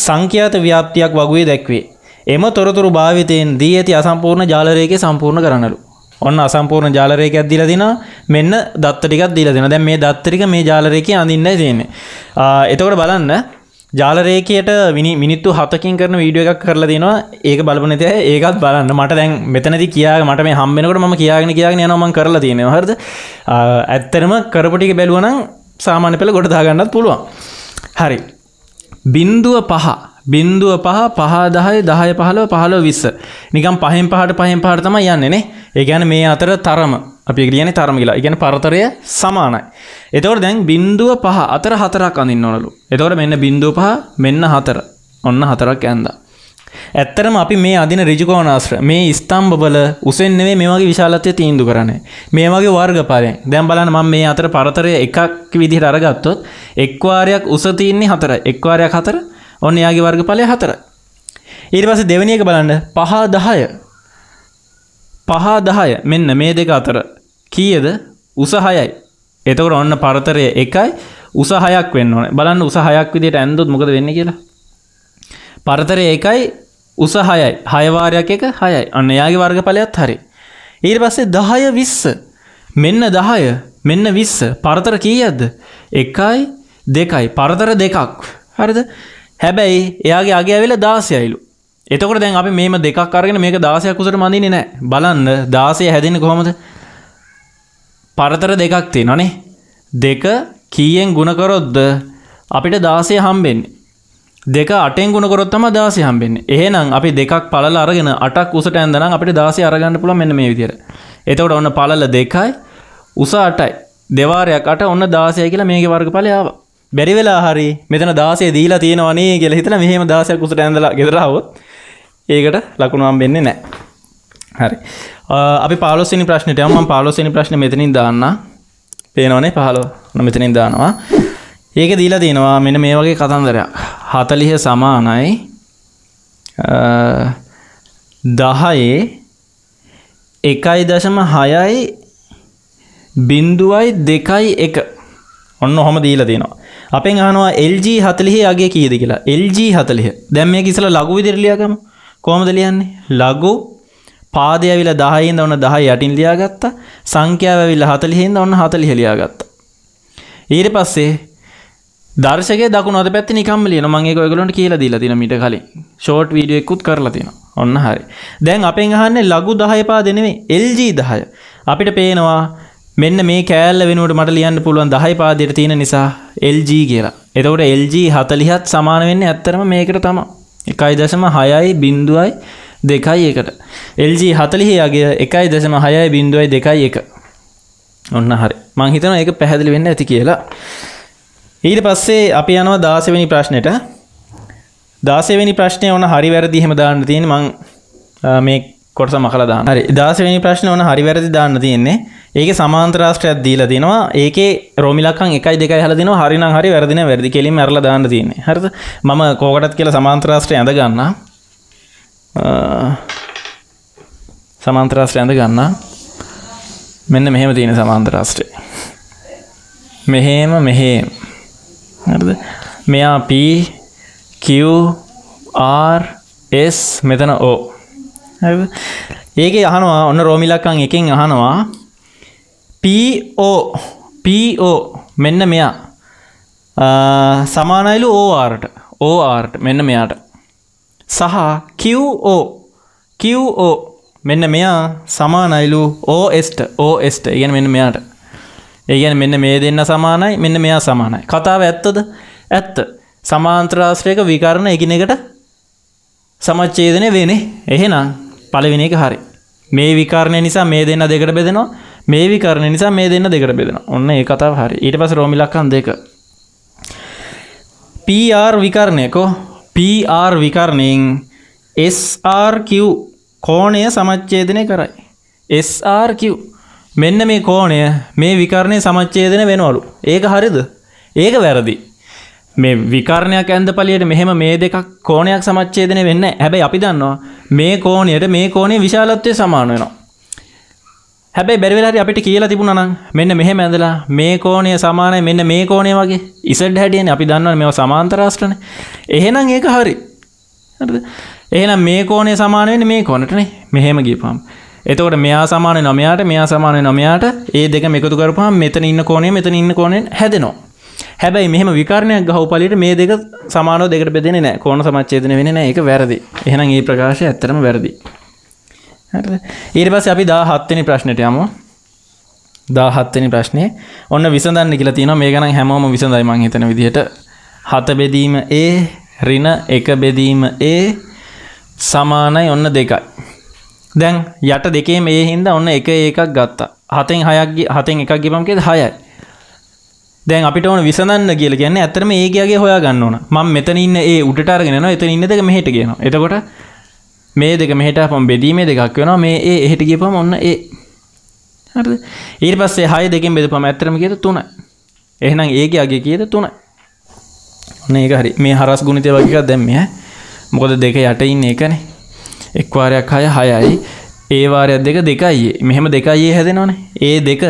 සංඛ්‍යාත ව්‍යාප්තියක් වගුවේ දැක්වේ. එම තොරතුරු භාවිතයෙන් දී ඇති අසම්පූර්ණ ජාලරේකය සම්පූර්ණ කරන්නලු. ඔන්න අසම්පූර්ණ ජාලරේකයක් දීලා දිනවා. මෙන්න දත්ත ටිකක් දීලා දෙනවා. දැන් මේ දත්ත ටික මේ ජාලරේකේ අඳින්නයි තියෙන්නේ. එතකොට බලන්න. ජාලරේකයට මිනිත්තු හතකින් කරන වීඩියෝ එකක් කරලා දෙනවා. ඒක බලපු නැති අය ඒකත් බලන්න. මට දැන් මෙතනදී කියා මට මේ හම්බෙනකොට මම කියාගෙන කියාගෙන යනවා මම කරලා තියෙනවා. හරිද? ඇත්තටම කරපු ටික බැලුවා නම් සාමාන්‍ය පෙළ ගොඩ දාගන්නත් පුළුවන්. හරි. බින්දුව පහ. බින්දුව පහ පහ දහය දහය පහලව පහලව විස්ස. නිකම් පහෙන් පහට පහෙන් පහට තමයි යන්නේනේ ඒ ගැන මේ අතර තරම. අපි කියන තරම කියලා. ඉගැන පරතරය සමානයි. එතවට දැන් බින්දුව පහ අතර හතරක් අඳින්න ඕනලු. එතවට මෙන්න බින්දුව පහ මෙන්න හතර. ඔන්න හතරක් ඇන්දා ඇත්තරම අපි මේ අදින රිජිකෝනාශ්‍ර මේ ස්තම්භවල උසෙන්න්නේ මේ වගේ විශාලත්වය තීන්දු කරන මේ වගේ වර්ගපාරයෙන් දැම් බලන්න මම මේ අතර පරතරය එකක් විදිහට අරගත්තොත් එක්වාරයක් උස තියන්නේ හතර එක්වාරයක් හතර ඔන්න යාගේ වර්ගඵලය හතරයි. ඊට පස්සේ දෙවෙනි එක බලන්න. පහ දහය. පහ දහය. මෙන්න මේ දෙක අතර. කීයද? උස හයයි. එතකොට ඔන්න පරතරය එකයි. උස හයක් වෙන්න ඕන. බලන්න උස හයක් විදියට ඇන්දොත් මොකද වෙන්න කියලා. පරතරය එකයි උස හයයි. හයවාරයක් එක හයයි. අන්න යාගේ වර්ගඵලයත් හරි. ඊට පස්සේ දහය විස්ස. මෙන්න දහය මෙන්න විස්ස. පරතර කීයද්ද එකයි දෙකයි. පරතර දෙකක්. හරිද? හැබැයි එයාගේ අගේ ඇවිල දාසයයිලු එතකොට දැන් අපි මේම දෙකක් අරගෙන මේක දාසයක් කුසට මඳින්නේ නෑ බලන්න දාසය හැදෙන කොහොමද? පරතර දෙකක් තියෙනනේ දෙක කීයෙන් ගුණකරොද්ද අපිට දාසය හම්බෙන්නේ. දෙක අටෙන් ගුණකොරොත්තම දාසය හම්බෙන්නේ එහෙනම් අපි දෙකක් පලල අරගෙන අටක් උසට ඇන්දනම් අපිට දාසය අරගන්න පුළුවන් මෙන්න මේ විදිහට එතකොට ඔන්න පළල දෙකයි උස අටයි දෙවාරයක් අට ඔන්න දාසය කියලා මේක වර්ගඵලය ආවා බැරි වෙලා හරි මෙතන දාසය දීලා තියෙනවනේ කියලා හිතලා මෙහෙම දාසයක් උසට ඇඳලා ගෙදර આવොත් ඒකට ලකුණු හම්බෙන්නේ නැහැ. හරි. අපි 15 වෙනි ප්‍රශ්නෙට යමු මම 15 වෙනි ප්‍රශ්නේ මෙතනින් දාන්න. පේනවනේ 15. මම මෙතනින් දානවා. ඒක දීලා තියෙනවා මෙන්න මේ වගේ කතන්දරයක්. 40 සමානයි 10 1.6යි බින්දුවයි දෙකයි එක ඔන්න හොම දීලා තියෙනවා අපෙන් අහනවා LG 40 අගේ කීයද කියලා. LG 40. දැන් මේක ඉස්සලා ලඝු විදිහට ලියාගමු. කොහොමද ලියන්නේ? ලඝු පාදය ඇවිල්ලා 10 ඉඳන් ඔන්න 10 යටින් ලියාගත්තා. සංඛ්‍යාව ඇවිල්ලා 40 ඉඳන් ඔන්න 40 ලියාගත්තා. ඊට පස්සේ දර්ශකයේ දකුණු අත පැත්තේ නිකම්ම ලියනවා. මම ඒක ඔයගොල්ලන්ට කියලා දීලා තියෙනවා මීට කලින්. ෂෝට් වීඩියෝ එකකුත් කරලා තියෙනවා. ඔන්න හරි. දැන් අපෙන් අහන්නේ ලඝු 10 පාදේ නෙමෙයි LG 10. අපිට පේනවා මෙන්න මේ කෑල්ල වෙනුවට මට ලියන්න පුළුවන් දහයි පාදයට තියෙන නිසා LG කියලා. එතකොට LG 40ත් සමාන වෙන්නේ ඇත්තරම මේකට තමයි. 1.6යි බිඳුවයි දෙකයි එකට. LG 40 යගේ 1.6යි බිඳුවයි දෙකයි එක. ඔන්න හරි. මං හිතනවා ඒක පැහැදිලි වෙන්න ඇති කියලා. ඊට පස්සේ අපි යනවා 16 වෙනි ප්‍රශ්නෙට. 16 වෙනි ප්‍රශ්නේ ඕන හරි වැරදි එහෙම දාන්න තියෙන්නේ මං මේ කොටස මකලා දාන්න. හරි. 16 වෙනි ප්‍රශ්නේ ඕන හරි වැරදි දාන්න තියෙන්නේ. ඒක සමාන්තරාශ්‍රයක් දීලා දෙනවා. ඒකේ රෝමිලක්කන් එකයි දෙකයි හල දෙනවා. හරිනම් හරි වැරදින වැරදි කෙලින් ඇරලා දාන්න තියෙන්නේ. හරිද? මම කෝකටත් කියලා සමාන්තරාශ්‍රය ඇඳ ගන්න සමාන්තරාශ්‍රය ඇඳ ගන්න මෙන්න මෙහෙම තියෙන සමාන්තරාශ්‍රය. මෙහෙම මෙහෙම. හරිද? මෙයා P Q R S මෙතන O. හරිද? ඒකේ අහනවා ඔන්න රෝමිලක්කන් එකෙන් අහනවා. PO PO මෙන්න මෙයා. සමානයිලු ඕආර්ට ඕආර්ට මෙන්න මෙයාට. සහ QO QO මෙන්න මෙයා සමානයිලු ඕස්ට ඕස්ට ඉගෙන මෙන්න මෙයාට. ඒගැන මෙන්න මේ දෙන්න සමානයි මෙන්න මෙයා සමානයි. කතාව ඇත්තද? ඇත්ත. සමාන්ත්‍රාශ්‍රයක විකරණ එකනෙකට සමච්චේදනය වෙනේ එහෙනම් පලවෙනි එක හරි. මේ විකාරණය නිසා මේ දෙන්න දෙකට බෙදෙනවා මේ විකරණ නිසා මේ දෙන්න දෙකට බෙදෙන ඔන්න ඒ කතාව හරි. ඊට පස රෝමිලක්කන් දෙක. PR විකරණයකෝ PR විකරණයෙන් SRQ කෝණය සමච්චේදනය කරයි. SRQ මෙන්න මේ කෝණය මේ විකරණය සමච්චේදන වෙනවලු. ඒක හරිද? ඒක වැරදි. මේ විකරණයක් ඇන්ද පලියට මෙහෙම මේ දෙකක් කෝණයක් සමච්චේදන වෙන්න හැබැයි අපි දන්නවා මේ කෝණයට මේ කෝණය විශාලත්වය සමාන වෙනවා. හැබැයි බැරිවෙලාට අපිට කියලා තිබුණනම් මෙන්න මෙහෙම ඇඳලා මේ කෝණය සමානයි මෙන්න මේ කෝණය වගේ ඉසඩ් හැටියන අපි දන්න මෙ සමාන්තරාස්ට්‍රන එහෙනම් ඒක හරි. එහෙනම් මේ කෝණය සමානයෙන් මේ කොනටනේ මෙහෙම ගිපම් එතකොට මෙයා සමාන නොමයාට මෙයා සමාන නොමයාට ඒ දෙක එකතු කරපහම් මෙතන ඉන්න කෝණය මෙතන ඉන්න කෝණයෙන් හැදෙනවා. හැබැයි මෙහම විකාරණයක් ගහව පලිට මේ දෙක සමානෝ දෙකට බෙදෙන නෑ කෝන සමච්චේදන වෙන එක වැරදි. එහෙනම් ඒ ප්‍රකාශය ඇත්තරම වැරදි. ඊට පස්ස අපි දා හත්වනි ප්‍රශ්නයට යමු. දා හත්වනි ප්‍රශ්නය ඔන්න විසඳන්න කියලා තියෙන මේ ගන හැමෝම විසඳයි මං හිතන විදිහට. හත බෙදීම ඒ රින එක බෙදීම ඒ සමානයි ඔන්න දෙකයි. දැන් යට දෙකේ මේ හින්ද ඔන්න එක ඒකක් ගත්තා. හතෙන් හයක් හතෙන් එකක් ගිපම්කෙද හයයි. දැන් අපිට ඕන විසඳන්න කියල කියන්න ඇතරම ඒකගේ හොයා ගන්න ඕන. ම මෙතන ඉන්න ඒ උටටාරගෙන එත ඉන්න දෙක මෙහට කියන එතකොට මේ දෙක මෙහට පම් බෙදීමේ දෙකක් වෙනවා. මේ ඒ එහෙට ගිපම ඔන්න ඒ. ඊට පස්සේ හය දෙකින් බෙද පම ඇතරම කියද? තුන එහෙනම් ඒක අගේ කියද? තුන ඔන්න ඒක හරි. මේ හරස් ගුණිතය වගේක් දැම්ම මොකද දෙක යට ඉන්න එකනේ. එක්වාරයක් හය හයයි. ඒවාරයක් දෙක දෙකයි. මෙහෙම දෙකයි හැදෙනවනේ. ඒ දෙක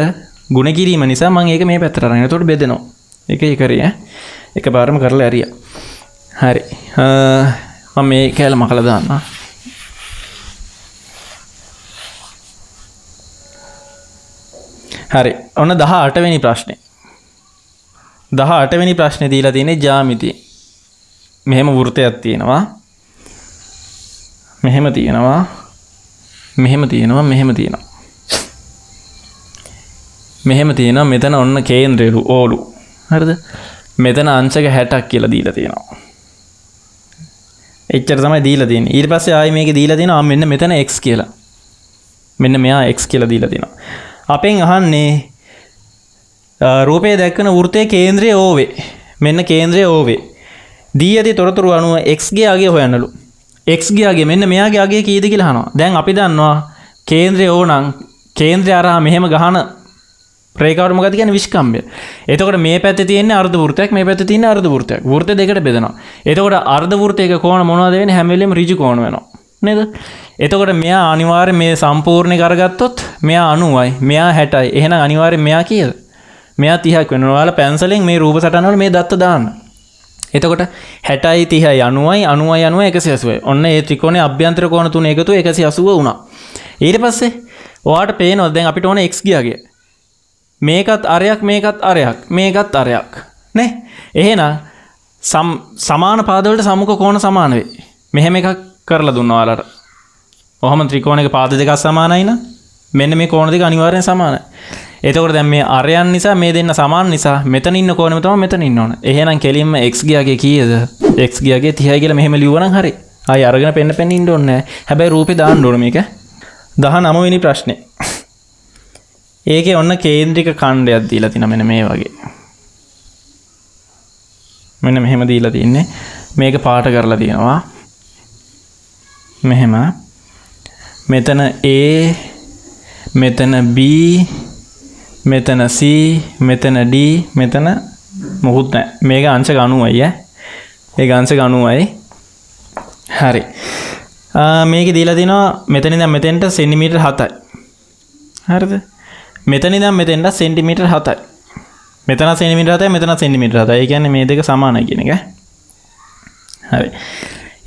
ගුණ කිරීම නිසා මං ඒක මේ පැත්තරන්න තොට බෙදෙනවා. එක එකරිය එක පාරම කරලා ඇරිය. හරි. මම මේ කෑල මකල දාන්න හරි. ඔන්න දහ අටවැනි ප්‍රශ්නය දහ අටවැනි ප්‍රශ්නය දීලා තියෙනෙ ජාමිති මෙහෙම වෘතයක් තියෙනවා. මෙහෙම තියෙනවා. මෙහෙම තියෙනවා මෙහෙම තියෙනවා. මෙහෙම තියෙනවා මෙතන ඔන්න කේන්ද්‍රයලු ඕලු. හරිද? මෙතන අංශක හැටක් කියලා දීලා තියෙනවා. එච්චර තමයි දීලා තියෙන ඊට පස්සේ ආයි මේක දීලා තියෙනවා මෙන්න මෙතන x කියලා. මෙන්න මෙයා x කියලා දීලා තියෙනවා. අපෙන් අහන්නේ රූපය දැක්කන වෘතය කේන්ද්‍රය ඕවේ. මෙන්න කේන්ද්‍රය ඕවේ. දී ඇති තොරතුරු අනුව එක්ගේ අගේ හොයන්නලු. එක්ගේගේ මෙන්න මෙයාගේ අගේ කීද කියලාහනවා දැන් අපි දන්නවා කේන්ද්‍රය ඕනං කේන්ද්‍රය අරහා මෙහෙම ගහන ප්‍රේකවට මොකද කියන විශ්කම්බය එතකොට මේ පැත් තියන අර්ධ ෘතයක් මේ පැත් තින අර්ධ ෘතයක් ෘත දෙකට බෙදෙනවා. එතකොට අර්ධ ෘතයක කෝන මොනවදවෙන හැමිලෙම රිජි කෝන වෙනවා. නේද? එතකොට මෙයා අනිවාර් මේ සම්පූර්ණය කරගත්තොත් මෙයා අනුවයි. මෙයා හැටයි. එහෙන අනිවාරය මෙයා කියද? මෙයා තිහක් වෙනවාල පැන්සලෙන් මේ රූප සටනවල මේ දත්ත දාන්න. එතකොට හැටයි තිහයි අනුවයි අනුවයි අනුව එකසි ඇසුවේ ඔන්න ඒ ත්‍රිකෝණ අභ්‍යන්ත්‍ර කෝන තුන එකතු එකසි අසුව වුණා. ඊට පස්සේ වාට පේ නොදැන් අපිට ඕන එක් ගියගේ මේකත් අරයක් මේකත් අරයක් මේකත් අරයක්. නේ? එහෙනම් සමාන පාදවලට සමුක කෝණ සමාන වේ මෙහෙම එකක් කරලා දුන්නවාලට ඔහම ත්‍රිකෝණක පාද දෙකක් සමානයින මෙන්න මේ කෝණ දෙක අනිවාර්යෙන් සමානයි. එතකොට දැන් මේ අරයන් නිසා මේ දෙන්න සමාන නිසා මෙතන ඉන්න කෝණෙම තමයි මෙතන ඉන්න ඕන. එහෙනම් කෙලින්ම x ගියාගේ කීයද? x ගියාගේ 30යි කියලා මෙහෙම ලියුවනම් හරි. ආයි අරගෙන පෙන්න පෙන්න ඉන්න ඕනේ හැබැයි රූපේ දාන්න ඕන මේක. 19 වෙනි ප්‍රශ්නේ. ඒක ඔන්න කේන්ද්‍රික කණ්ඩයක් දීලා තින මෙන මේ වගේ. මෙන්න මෙහෙම දීලා තින්නේ. මේක පාට කරලා තියෙනවා. මෙහෙම. මෙතන A මෙතන B මෙතන C මෙතන D මෙතන මොකුත් නෑ. මේක අංශක 90යි ඈ. ඒක අංශක 90යි හරි. මේක දීලා තිනවා මෙතන ඉඳන් මෙතෙන්ට සෙන්ටිමීටර් 7යි හරිද? මෙතනි දම් මෙතෙන්ට සෙන්ටිමිට හතයි. මෙතන සෙනිමිට හතයි මෙතන සෙන්ටිමිට හතයි. කියන්න මේ දෙක සමාන කියන එක හරි.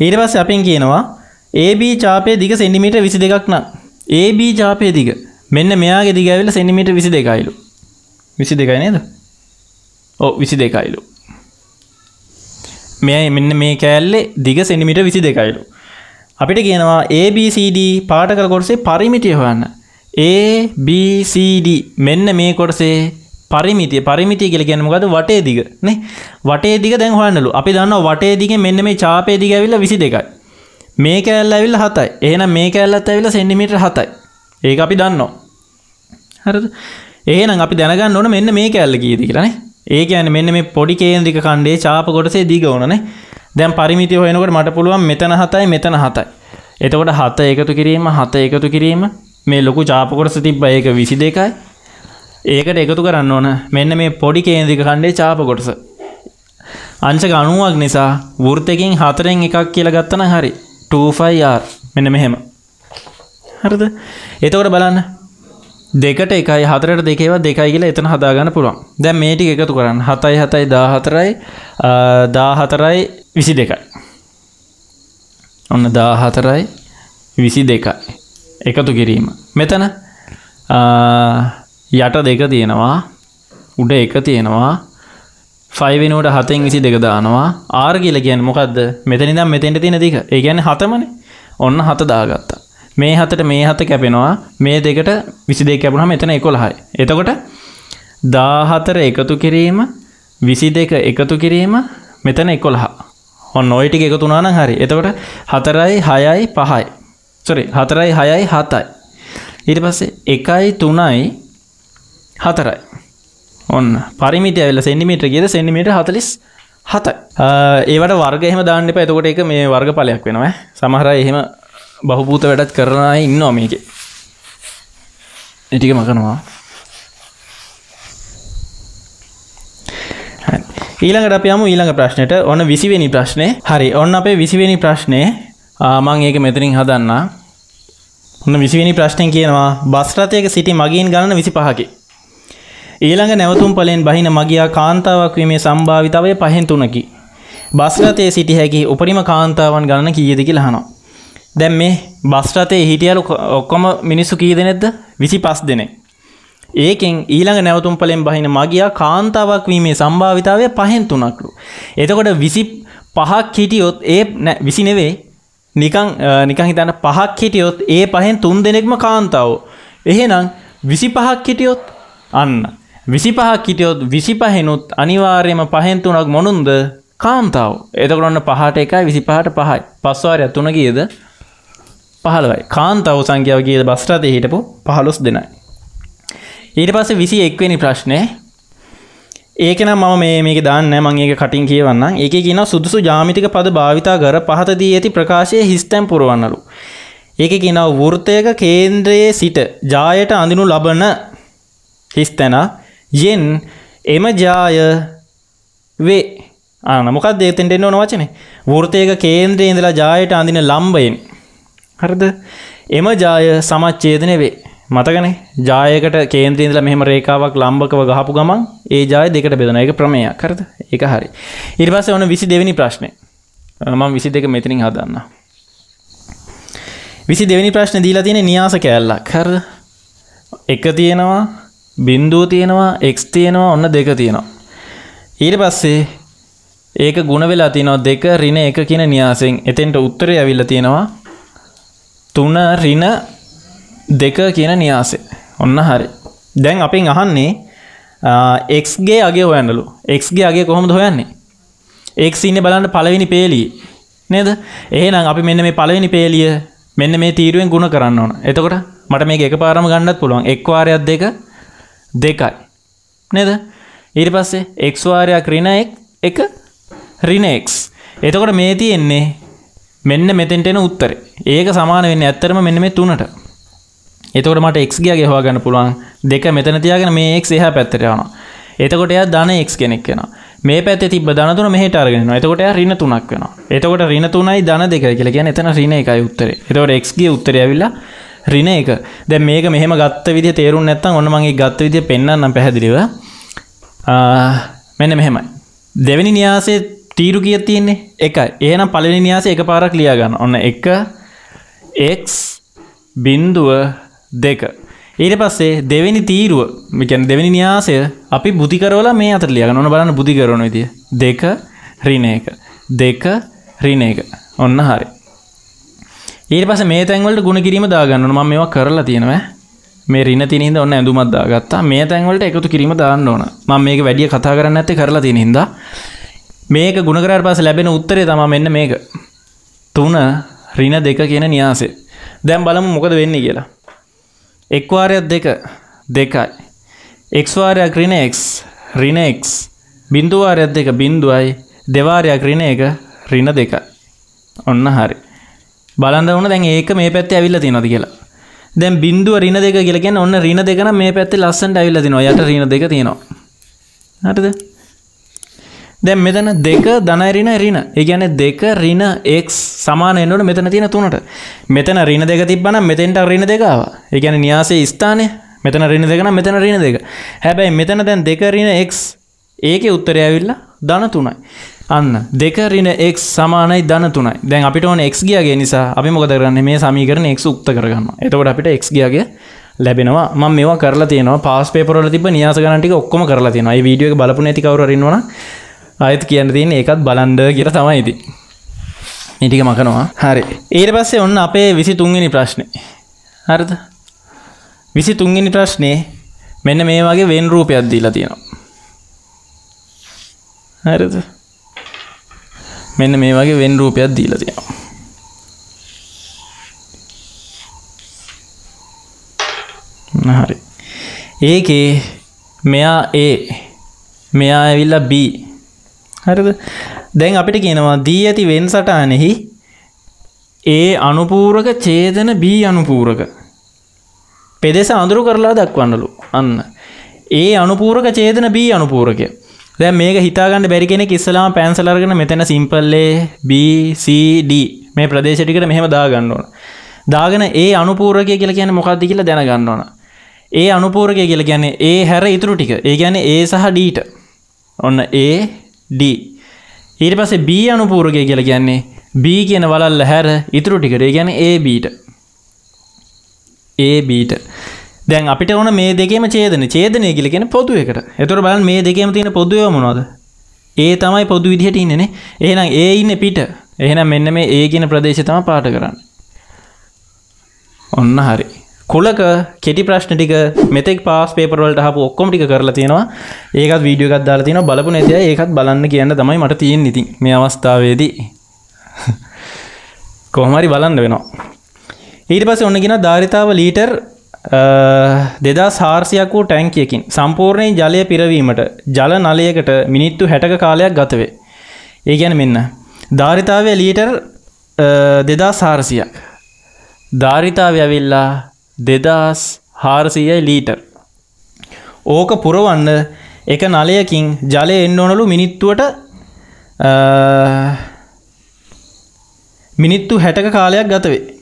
ඊට පස්ස අපින් කියනවා AB චාපය දිග සෙන්ටිමිට විසි දෙකක් නම් AB චාපය දිග මෙන්න මෙයාගේ දිගැවිල සෙන්ටිමිට විසි දෙකයිලු විසි දෙකයි නේද? ඕ විසි දෙකයිලු මෙය මෙන්න මේ කෑල්ලේ දිග සෙනිමිට විසි දෙකයිලු. අපිට කියනවා ABCD පාටකර කොටසේ පරිමිටිය හොයන්න. ABCD මෙන්න මේ කොටසේ පරිමිතිය. පරිමිතිය කියල ගැන මොකද වටේ දිග නේ? වටේ දිග දැන් හොන්නලු අපි දන්න වටේ දිග මෙන්න මේ චාපේ දිග ඇවිල්ල විසි දෙකයි මේ කෑල්ල ඇවිල්ල හතයි. එහෙනම් මේ කෑල්ලත් ඇවිල්ල සෙන්ඩිමිට හතයි. ඒක අපි දන්නවා. හරද? ඒනම් අපි දැනගන්න ඕන මෙන්න මේ කෑල්ල කීති කියලනේ ඒ ඇන මෙන්න මේ පොඩි කේන්දික කණ්ඩේ චාප කොටසේ දිග ඕනනේ දැන් පරිමිතිය හොයනකට මට පුළුවන් මෙතන හතයි මෙතන හතයි. එතකොට හත එකතු කිරීම හත එකතු කිරීම. මේ ලොකු චාපකොටස තිබ්බ ඒක විසි දෙකයි. ඒකට එකතු කරන්න ඕන මෙන්න මේ පොඩි කේන්දික කණ්ඩේ චාප කොටස. අංශක අනුවක් නිසා වෘර්තකින් හතරෙන් එකක් කියල ගත්තන හරි. 2ෆර් මෙන්න මෙහෙම. හරද? එතකොට බලන්න. දෙකට එකයි හතරට දෙකේව දෙකයි කියලා එතන හදාගන්න පුළුවන්. දැන් මේටි එකතු කරන්න. හතයි හතයි දා හතරයි දා හතරයි විසි දෙකයි ඔන්න දා හතරයි විසි දෙකයි එකතු කිරීම. මෙතන යට දෙක තියෙනවා උඩ එක තියෙනවා ෆයිවෙනුවට හතෙන් විසි දෙක දානවා. ආර් කියල කියන මොකක්ද මෙතනිදම් මෙතෙන්ට තියෙන දික ඒ ගැන හතමන. ඔන්න හත දාගත්තා. මේ හතට මේ හත කැපෙනවා. මේ දෙකට විසි දෙක කැපුණා මෙතන එකොළහයි. එතකොට දාහතර එකතු කිරීම විසි දෙක එකතු කිරීම මෙතන එකොළහා. ඔන්න ඔයිටික එකතුනාන හරි. එතකොට හතරයි හයයි පහයි. සොරි හතරයි හයයි හතයි. ඊට පස්සේ එකයි තුනයි හතරයි. ඔන්න පරිමිට ඇල්ල සෙන්ඩිමිට කියද සෙන්ඩිමිට හතලිස් හතයි. ඒවට වර්ගහෙම දාන්න එප. එතකොට එක මේ වර්ග පලයක් වෙනවා සමහර එහෙම බහුපූත වැඩත් කරනා ඉන්නවා මේක. එටික මකනවා. ඊළඟට අප යමු ඊළඟ ප්‍රශ්නයට ඔන්න විසිවෙනි ප්‍රශ්නය හරි. ඔන්න අපේ විසිවෙනි ප්‍රශ්නය මං ඒක මෙතරින් හදන්න. ඔන්න විසිවෙනි ප්‍රශ්නය කියනවා. බස්රතයක සිටි මගින් ගණන විසි පහකි ඊළඟ නැවතුම් පලෙන් බහින මගියා කාන්තාවක් වීමේ සම්භාවිතාවය පහෙන් තුනකි. බස්රතයේ සිටි හැකි උපරිම කාන්තාවන් ගණන කීයදකි ලහනවා. දැම් මේ බස්රතය හිටියලු ඔක්කොම මිනිස්සු කී දෙනෙක්ද විසි පස් දෙනෙ. ඒකෙන් ඊළඟ නැවතුම් පලෙන් බහින මගියා කාන්තාවක් වීමේ සම්භාවිතාවය පහෙන් තුනක්ලු. එතකොට විසි පහක් හිටියොත් ඒ විසි නෙවේ නිකං නිකං හිතන්න පහක් හිටියොත් ඒ පහෙන් තුන් දෙනෙක්ම කාන්තාව. එහෙනම් විසි පහක් හිටියොත් අන්න. විසි පහක් හිටියොත් විසි පහෙනුත් අනිවාර්යම පහෙන්තුනක් මොනුන්ද කාන්තාව එතකොරන්න පහට එකයි විසි පහට පහයි පස්වාරයක් තුන කියද පහළවයි. කාන්තාව සංඛ්‍යාව කියද බස්්‍රතය හිටපු පහලොස් දෙනයි. ඊට පස්ස විසි එක්වෙනි ප්‍රශ්නය. ඒකන ම මේ දාන්න මංඒක කටින් කියවන්න ඒක කියන සුදුසු ජාමිතික පද භාවිතා කර පහතදී ඇති ප්‍රකාශය හිස්තැම් පුරුවන්නලු. ඒක කියනව වෘර්තයක කේන්ද්‍රයේ සිට ජායට අඳිනු ලබන හිස්තැන යෙන් එම ජාය වේ. ආනමොකක් දේතෙන්ට එන්න ඕන වචනේ. වෘතයක කේන්ද්‍රය ඉඳලා ජායට අඳින ලම්බයෙන්. හරිද? එම ජාය සමච්චේදන වේ මතකනේ? ජායකට කේන්ද්‍රීන්දල මෙහම රේකාවක් ලම්බකව ගහපු ගමන් ඒ ජාය දෙකට බෙදන එක ප්‍රමය කරද එක හරි. ඉරිපස ඕන විසි දෙවැනි ප්‍රශ්නය මම විසි දෙක මෙතිනින් හදන්න විසි දෙවැනි ප්‍රශ්න දීලා තියෙන නියාස කෑල්ලක්. හර එක තියෙනවා බින්දුව තියෙනවා එක් තියෙනවා ඔන්න දෙක තියෙනවා. ඊට පස්සේ ඒක ගුණ වෙලා තියෙනවා දෙක රින එක කියන නියාසෙන්. එතෙන්ට උත්තරය ඇවිල්ල තියෙනවා තුන රින දෙක කියන නියාසේ ඔන්න හරි. දැන් අපින් අහන්නේ එක්ගේ අගේ හොයන්නලු. එක්ගේ අගේ කොහොමද හොයන්නේ? එක් ඉන්න බලන්න පලවෙනි පේලී නේද? එහෙනම් අපි මෙන්න මේ පලවෙනි පේලිය මෙන්න මේ තීරුවෙන් ගුණ කරන්න ඕන. එතකොට මට මේ එක පාරම ගන්නත් පුළුවන්. එක්වාරයක් දෙක දෙකයි. නේද? ඊට පස්සේ එක්වාරයක් රින එක රිනෙක්ස් එතකොට මේ තියෙන්නේ මෙන්න මෙතෙන්ටෙන උත්තර. ඒක සමාන වෙන්න ඇත්තරම මෙන්න මේ තුනට. එතකොට මට එක්ගේ හවා ගන්න පුළුවන්. දෙක මෙතන තියාගෙන මේ එක් එහ පැත්තට යන එතකොට එය ධන එක් කෙනෙක් වෙන මේ පැත් තිබ දනතුන මෙහට අරගෙන එතකොට රින තුනක් වෙන එතකොට රින තුනයි ධන දෙක කියල කියන එතන රින එකයි උත්තර. එතකොට එක්ගේ උත්තර ඇවිල්ලා රින එක. දැ මේක මෙහම ගත්ත විදි තේරුම් නැත්තම් ඔන්න මගේ ගත්ත විදිය පෙන්න්නම් පැහැදිලිව. මෙන්න මෙහෙමයි. දෙවැනි න්‍යාසේ තීරු කිය තියන්නේ? එකයි. ඒනම් පලනි න්‍යාස එක පාරක් ලියගන්න ඔන්න එක එක් බින්දුව දෙක. ඊට පස්සේ දෙවැනි තීරුව. මිකැන් දෙවැනි න්‍යාසය අපි බුතිකරවල මේ අතර ලියගන්න ඕන බලන්න බුදි කරන විදිය. දෙක රින එක. දෙක රින එක. ඔන්න හරි. ඊට පස මේ තැන්වලට ගුණ කිරීම දාගන්න ම මේවා කරලා තියෙනවා මේ රින තිනහිද ඔන්න ඇඳුමත් දාගත්තා. මේ තැන්වලට එකතු කිරීම දාන්න ඕන. ම මේක වැඩිය කතා කරන්න ඇත්තේ කරලා තියෙන හින්දා. මේක ගුණකරට පස ලැබෙන උත්තරේ තම මෙන්න මේක. තුන රින දෙක කියන නියාසේ දැම් බලමු මොකද වෙන්නේ කියලා. එක්වාරයක් දෙක දෙකයි. එක්වාරයක් රින එක් රින එක් බින්දුවාරයක් දෙක බින්දුවයි දෙවාරයක් රින එක රින දෙකයි. ඔන්න හරි. බලන්න වන දැන් ඒක මේ පැත්තේ ඇවිල්ලා තියෙනවද කියලා. දැන් බින්දුව රින දෙක කියලා කියන්නේ ඔන්න රින දෙක නම් මේ පැත්තේ ලස්සනට ඇවිල්ලා තිනවා යට රින දෙක තියෙනවා. හරිද? දැන් මෙතන දෙක ධනයි රින රින ඒ කියන්නේ දෙක රින x සමාන වෙනකොට මෙතන තියෙන තුනට. මෙතන රින දෙක තිබ්බනම් මෙතෙන්ට රින දෙක ආවා. ඒ කියන්නේ න්‍යාසයේ ස්ථානය. මෙතන රින දෙක නම් මෙතන රින දෙක. හැබැයි මෙතන දැන් දෙක රින x ඒකේ උත්තරය ඇවිල්ලා ධන තුනයි. අන්න. දෙක රින එක් සමානයි ධන තුනයි. දැන් අපිට ඕන එක් ගියගේ නිසා අපි මොකද කරන්න? මේ සමීකරන එක් උක්ත කරගන්න එතකොට අපිට එක් ගියගේ ලැබෙනවා. ම මේවා කරලා තියෙන පාස් පේපරල තිබ නියාස ගනටික ඔක්කොම කරලා තියෙන ඒ වීඩියෝ එක බලපු නැති කවරන්නවන අයත් කියන්න තියෙන ඒකත් බලන්ඩ කියර තමයිති ඉටික මකනවා. හරි. ඒට පස්සේ ඔන්න අපේ විසි තුන්ගනි ප්‍රශ්නය හරිද? විසි තුන්ගනි ප්‍රශ්නය මෙන්න මේ වගේ වෙන් රූපයක් දීලා තියෙනවා. හරිද? මෙන්න මේ වගේ වෙන් රූපයක් දීලා තියෙනවා. හරි. ඒකේ මෙයා ඒ මෙයා ඇවිල්ලා B හරිද? දැන් අපිට කියනවා දී ඇති වෙන් සටහනෙහි ඒ අනුපූරක ඡේදන B අනුපූරක. පෙදෙස අඳුරු කරලා දක්වන්නලු. අන්න. ඒ අනුපූරක ඡේදන B අනුපූරකය. දැ මේක හිතාගන්න බැරි කෙනෙ ඉස්සලාම පැන්සලර්ගෙන මෙතැන සිම්පල්ලේ BCD මේ ප්‍රදේශටිකට මෙහෙම දාගන්න ඕන. දාගෙන ඒ අනුපූරකය කියල කියන මොකක්ද කියලා දැනගන්න ඕන. ඒ අනුපූරකය කියල කියන්නේ ඒ හැර ඉතුරු ටික. ඒ ගැන ඒ සහ ඩීට ඔන්න ඒ D ඊට පස්සේ B අනුපූරකය කියල කියන්නේ B කියන වලල්ල හැර ඉතුරු ටිකට ඒ ගැන ඒ බීට ඒ බීට දැන් අපිට ඕන මේ දෙකේම ඡේදන ඡේදනය කියලා කියන පොදු එකට. ඒතර බලන්න මේ දෙකේම තියෙන පොදුව මොනවද? ඒ තමයි පොදු විදිහට ඉන්නේනේ. එහෙනම් ඒ ඉන්නේ පිට. එහෙනම් මෙන්න මේ ඒ කියන ප්‍රදේශය තමයි පාට කරන්නේ. ඔන්න හරි. කුලක කෙටි ප්‍රශ්න ටික මෙතෙක් පාස් පේපර් වලට අහපු ඔක්කොම ටික කරලා තියෙනවා. ඒකත් වීඩියෝ එකක් දාලා තියෙනවා. බලපු නැති අය ඒකත් බලන්න කියන්න තමයි මට තියෙන්නේ ඉතින් මේ අවස්ථාවේදී. කොහොම හරි බලන්න වෙනවා. ඊට පස්සේ ඔන්න කියන ධාරිතාව ලීටර් දෙදා සාර්සියක් වූ ටැන්කියකින් සම්පූර්ණයෙන් ජලය පිරවීමට ජල නලයකට මිනිත්තු හැටක කාලයක් ගතවේ. ඒ ගැන මෙන්න. ධාරිතාවය ලීටර් දෙදා සාරසියක්. ධාරිතාව ඇවිල්ලා දෙදස් හාරසීයයි ලීටර්. ඕක පුරවන්න එක නලයකින් ජලය එන්න ඕනලු මිනිත්තුවට මිනිත්තු හැටක කාලයක් ගතවේ.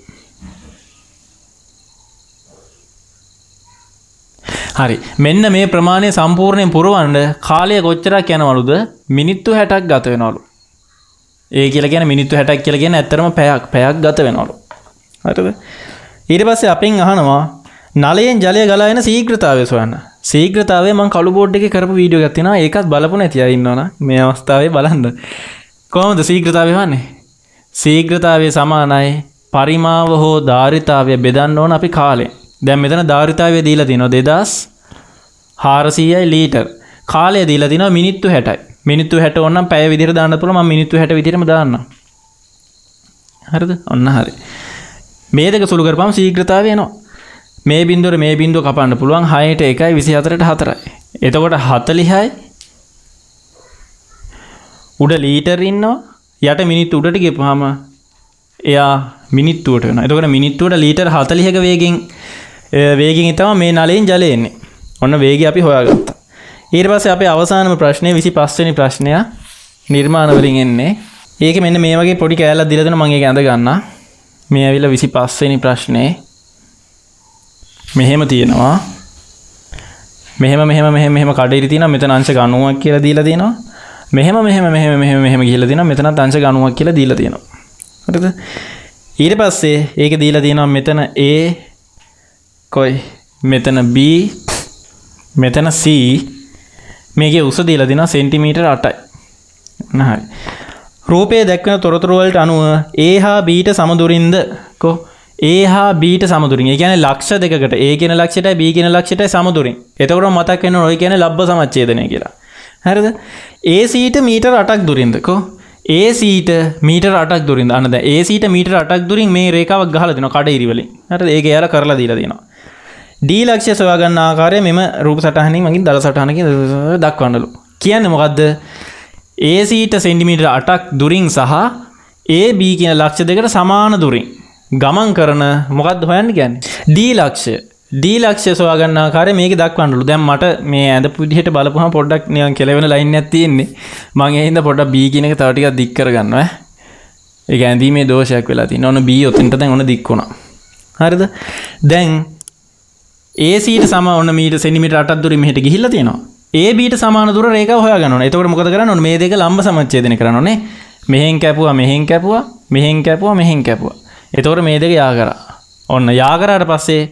හරි. මෙන්න මේ ප්‍රමාණය සම්පූර්ණයෙන් පුරුවන්ඩ කාලය කොච්චරක් යනවලුද? මිනිත්තු හැටක් ගත වෙනවලු. ඒ කියල ගැන මිනිත්තු හැටක් කියලගෙන ඇත්තරම පැයක් පැයක් ගත වෙනවලු. හරිද? ඊට පස්සේ අපින් අහනවා නලයෙන් ජලය ගලායන සීග්‍රතාවය සොයන්න. සීග්‍රතාවේ මං කළු බෝඩ් එක කරපු වීඩියෝ ගත්තින ඒකත් බලපු නැතිය ඉන්නවන මේ අවස්ථාවේ බලන්න. කොහොමද සීග්‍රතාවය වන්නේ සීග්‍රතාවය සමානයි පරිමාව හෝ ධාරිතාවය බෙදන්න ඕන අපි කාලේ. දැන් මෙතන ධාරිතාවය දීලා තිනවා දෙදස් හාරසීයයි ලීටර්. කාලය දීලා තිනවා මිනිත්තු හැටයි. මිනිත්තු හැට ඔන්නම් පැය විදිර දාන්න තුළ ම මිනිත්තු හැට විදිරම දාන්න හරිද? ඔන්න හරි. මේ දෙක සුළු කරපම් සීග්‍රතාව යනවා මේ බින්දුර මේ බින්දුව කපන්න පුළුවන් හයට එකයි විසි අතරට හතරයි. එතකොට හතලිහයි. උඩ ලීටර් ඉන්නවා. යට මිනිත් උඩට ගෙපහම එයා මිනිත්තුවට වෙන එතකට මිනිත්තුවට ලීටර් හතලිහක වේගෙන් වේගින් ඉතම මේ නලයෙන් ජලයෙන්නේ ඔන්න වේග අපි හොයාගත්තා. ඊට පස්සේ අපේ අවසානම ප්‍රශ්නය විසි පස්වනි ප්‍රශ්නය නිර්මාණවලින් එන්නේ. ඒක මෙන්න මේ වගේ පොඩි කෑල්ල දිලදන මගේ ඇඳ ගන්න මේ ඇවිල විසි පස්වනි ප්‍රශ්නය මෙහෙම තියෙනවා. මෙහෙම මෙහම මෙහ මෙහම කඩරි තින මෙත අංශ ගනුවක් කියලා දීලා තියෙනවා මෙහෙම මෙහම මෙහම මෙහම මෙහම කියල තින මෙතන අංශ ගනුවක් කියලා දීලා තියෙනවා හරිද? ඊට පස්සේ ඒක දීලා තියෙනවා මෙතන ඒ කොයි? මෙතන B මෙතන C. මේක උස දීලා දින සෙන්ටිමීටර් අටයි. නහරි රූපය දැක්වන තොරතුරුවලට අනුව ඒ හා බීට සමදුරින්ද කෝ? ඒ හා බීට සමුදුරින් ගැන ලක්ෂ දෙකට ඒ කියෙන ලක්ෂට බී කියෙන ලක්ෂට සමුදුරින් එතකට මතක් වෙන ඔය කියන ලබ්බ සමච්චේදනය කියලා. හැරද? ඒ සීට මීට රටක් දුරින්දකෝ ඒ සීට මීට රටක් දුරින් අන්නද ඒ සීට මීට රටක් දුරින් මේ රේකාවක් ගහල දෙන කඩ ඉරිවලින් හට ඒක යාල කරලා දීලා දෙනවා. ඩී ලක්ෂ සොයාගන්න ආකාරය මෙම රූප සටහනින් මගින් දල සටහනක දක්වන්නලු. කියන්න මොකක්ද ඒ සීට සෙන්ඩිමිට අටක් දුරින් සහ ඒ බී කියන ලක්ෂ දෙකට සමාන දුරින්. ගමන් කරන මොකක්ද හොයන්න ගැන් ඩී ලක්ෂය ඩී ලක්ෂ සොයාගන්න කාර මේක දක්වන්නලු. දැම් මට මේ ඇද පුදිහට බලපුහ පොඩ්ඩක් නියන් කෙලවෙන ලයින්න ඇතියෙන්නේ මගේ හිද පොඩ බී කියනක තවටික දික්කර ගන්නවා ඒ ඇඳීමේ දෝෂයක් වෙලා ති නොන බී ඔත්තන්ට දැන් ඔන දික්වුණ හරිද? දැන් ඒසිට සම ඔන්න මීට සෙනිමිට අටත් දුර මෙහට ගිහිල්ල තියෙනවා. ඒ බීට සමාන දුර රේක හොයාගන්න එතකට මොකද කරන්න මේ දෙක ලම්බ සමච්චේදන කරනේ මෙහෙන් කැපුවා මෙහෙන් කැපුවා මෙහෙන් කැපුවා මෙහෙන් කැපුවා. එතවට මේ දෙක යා කර. ඔන්න යාකරට පස්සේ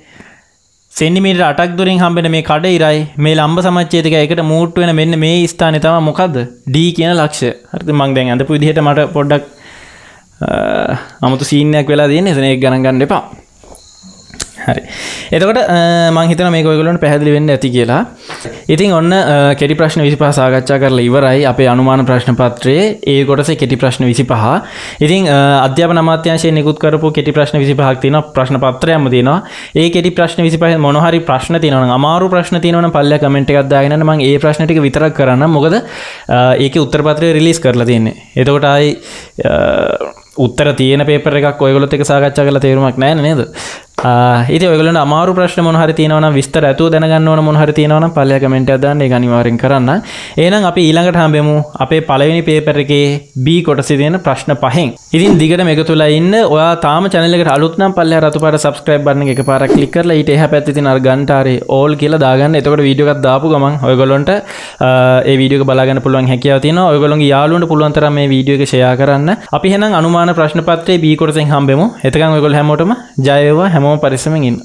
සෙන්ඩිමිට අටක් දුරින් හම්බෙන මේ කඩ ඉරයි මේ ලම්බ සමච්චේතික එකට මූට් වෙන මෙන්න මේ ස්ථාන තම මොකක්ද ඩී කියන ලක්ෂ හරි මං දැන් ඇඳපු විදිහට මට පොඩ්ඩක් අමුතු සීනයක් වෙලා දන්න. එසන එක් ගණගන්න එපා. හරි. එතකොට මංහිතන මේ ගොලට පැහදිලි වෙන්න ඇති කියලා. ඉතින් ඔන්න කෙටි ප්‍රශ්න විසි පහ සාකච්ඡා කරලා ඉවරයි අපේ අනුමාන ප්‍රශ්න පත්‍රයේ. ඒ කොටස කෙටි ප්‍රශ්න විසි පහ ඉතින් අධ්‍යාපන අමාත්‍යංශය නිකුත් කරපු කෙටි ප්‍රශ්න විසි පහක් තින ප්‍රශ්න පත්‍රයම තිනවා ඒ කෙටි ප්‍රශ්න විසි පහ මොනහරි ප්‍රශ්න තිනවන අමාරු ප්‍රශ්න තියනවන පල්ල කමෙන්ට් එකක්දාගෙන මං ඒ ප්‍රශ්නටික විතරක් කරන්න මොකද ඒක උත්තර පත්‍රය රිලිස් කරලා තියන්නේ. එතකොටයි උත්තර තියෙන පේපර එකක් ඔයගොලොත් එක සාකච්ඡා කළ තේරුමක් නෑ නේද? ඉති ඔයගලට අමාරු ප්‍රශ්න මොහරි තියනවන විස්තර ඇතු දැනගන්නවන මොහරි තියනවන පල්ලය කමෙන්ට අදන්න ගනිවාරෙන් කරන්න. ඒනම් අපි ඊළඟට හම්බෙමු අපේ පලවෙනි පේපර එකේ බී කොටසි තියෙන ප්‍රශ්න පහෙන්. ඉතින් දිගට මෙක තුලා ඉන්න. ඔයා තාම චනලකට අලුත්නම් පල්ල රතු පට සබස්ක්‍රයිබ් බන්න එක පාර කලිකරලා ඊට හ පැත්ති නර් ගන්ටාරේ ඕල් කියලා දාගන්න. එතකට වීඩියෝකත් දාපු ගමන් ඔයගොලොන්ට ඒ වීඩියෝ බලගන්න පුළුවන් හැකියාව තියෙන ඔයගොලොන් යාලුන්ට පුළුවන්තර මේ වීඩියෝ එක ෂයා කරන්න. අපි හෙනම් අනුමාන ප්‍රශ්නපත්‍රේ බී කොටසෙන් හම්බෙමු. එතකන් ඔයගොල් හැමෝටම ජයවා හැමෝම පරිස්සමෙන් ඉන්න.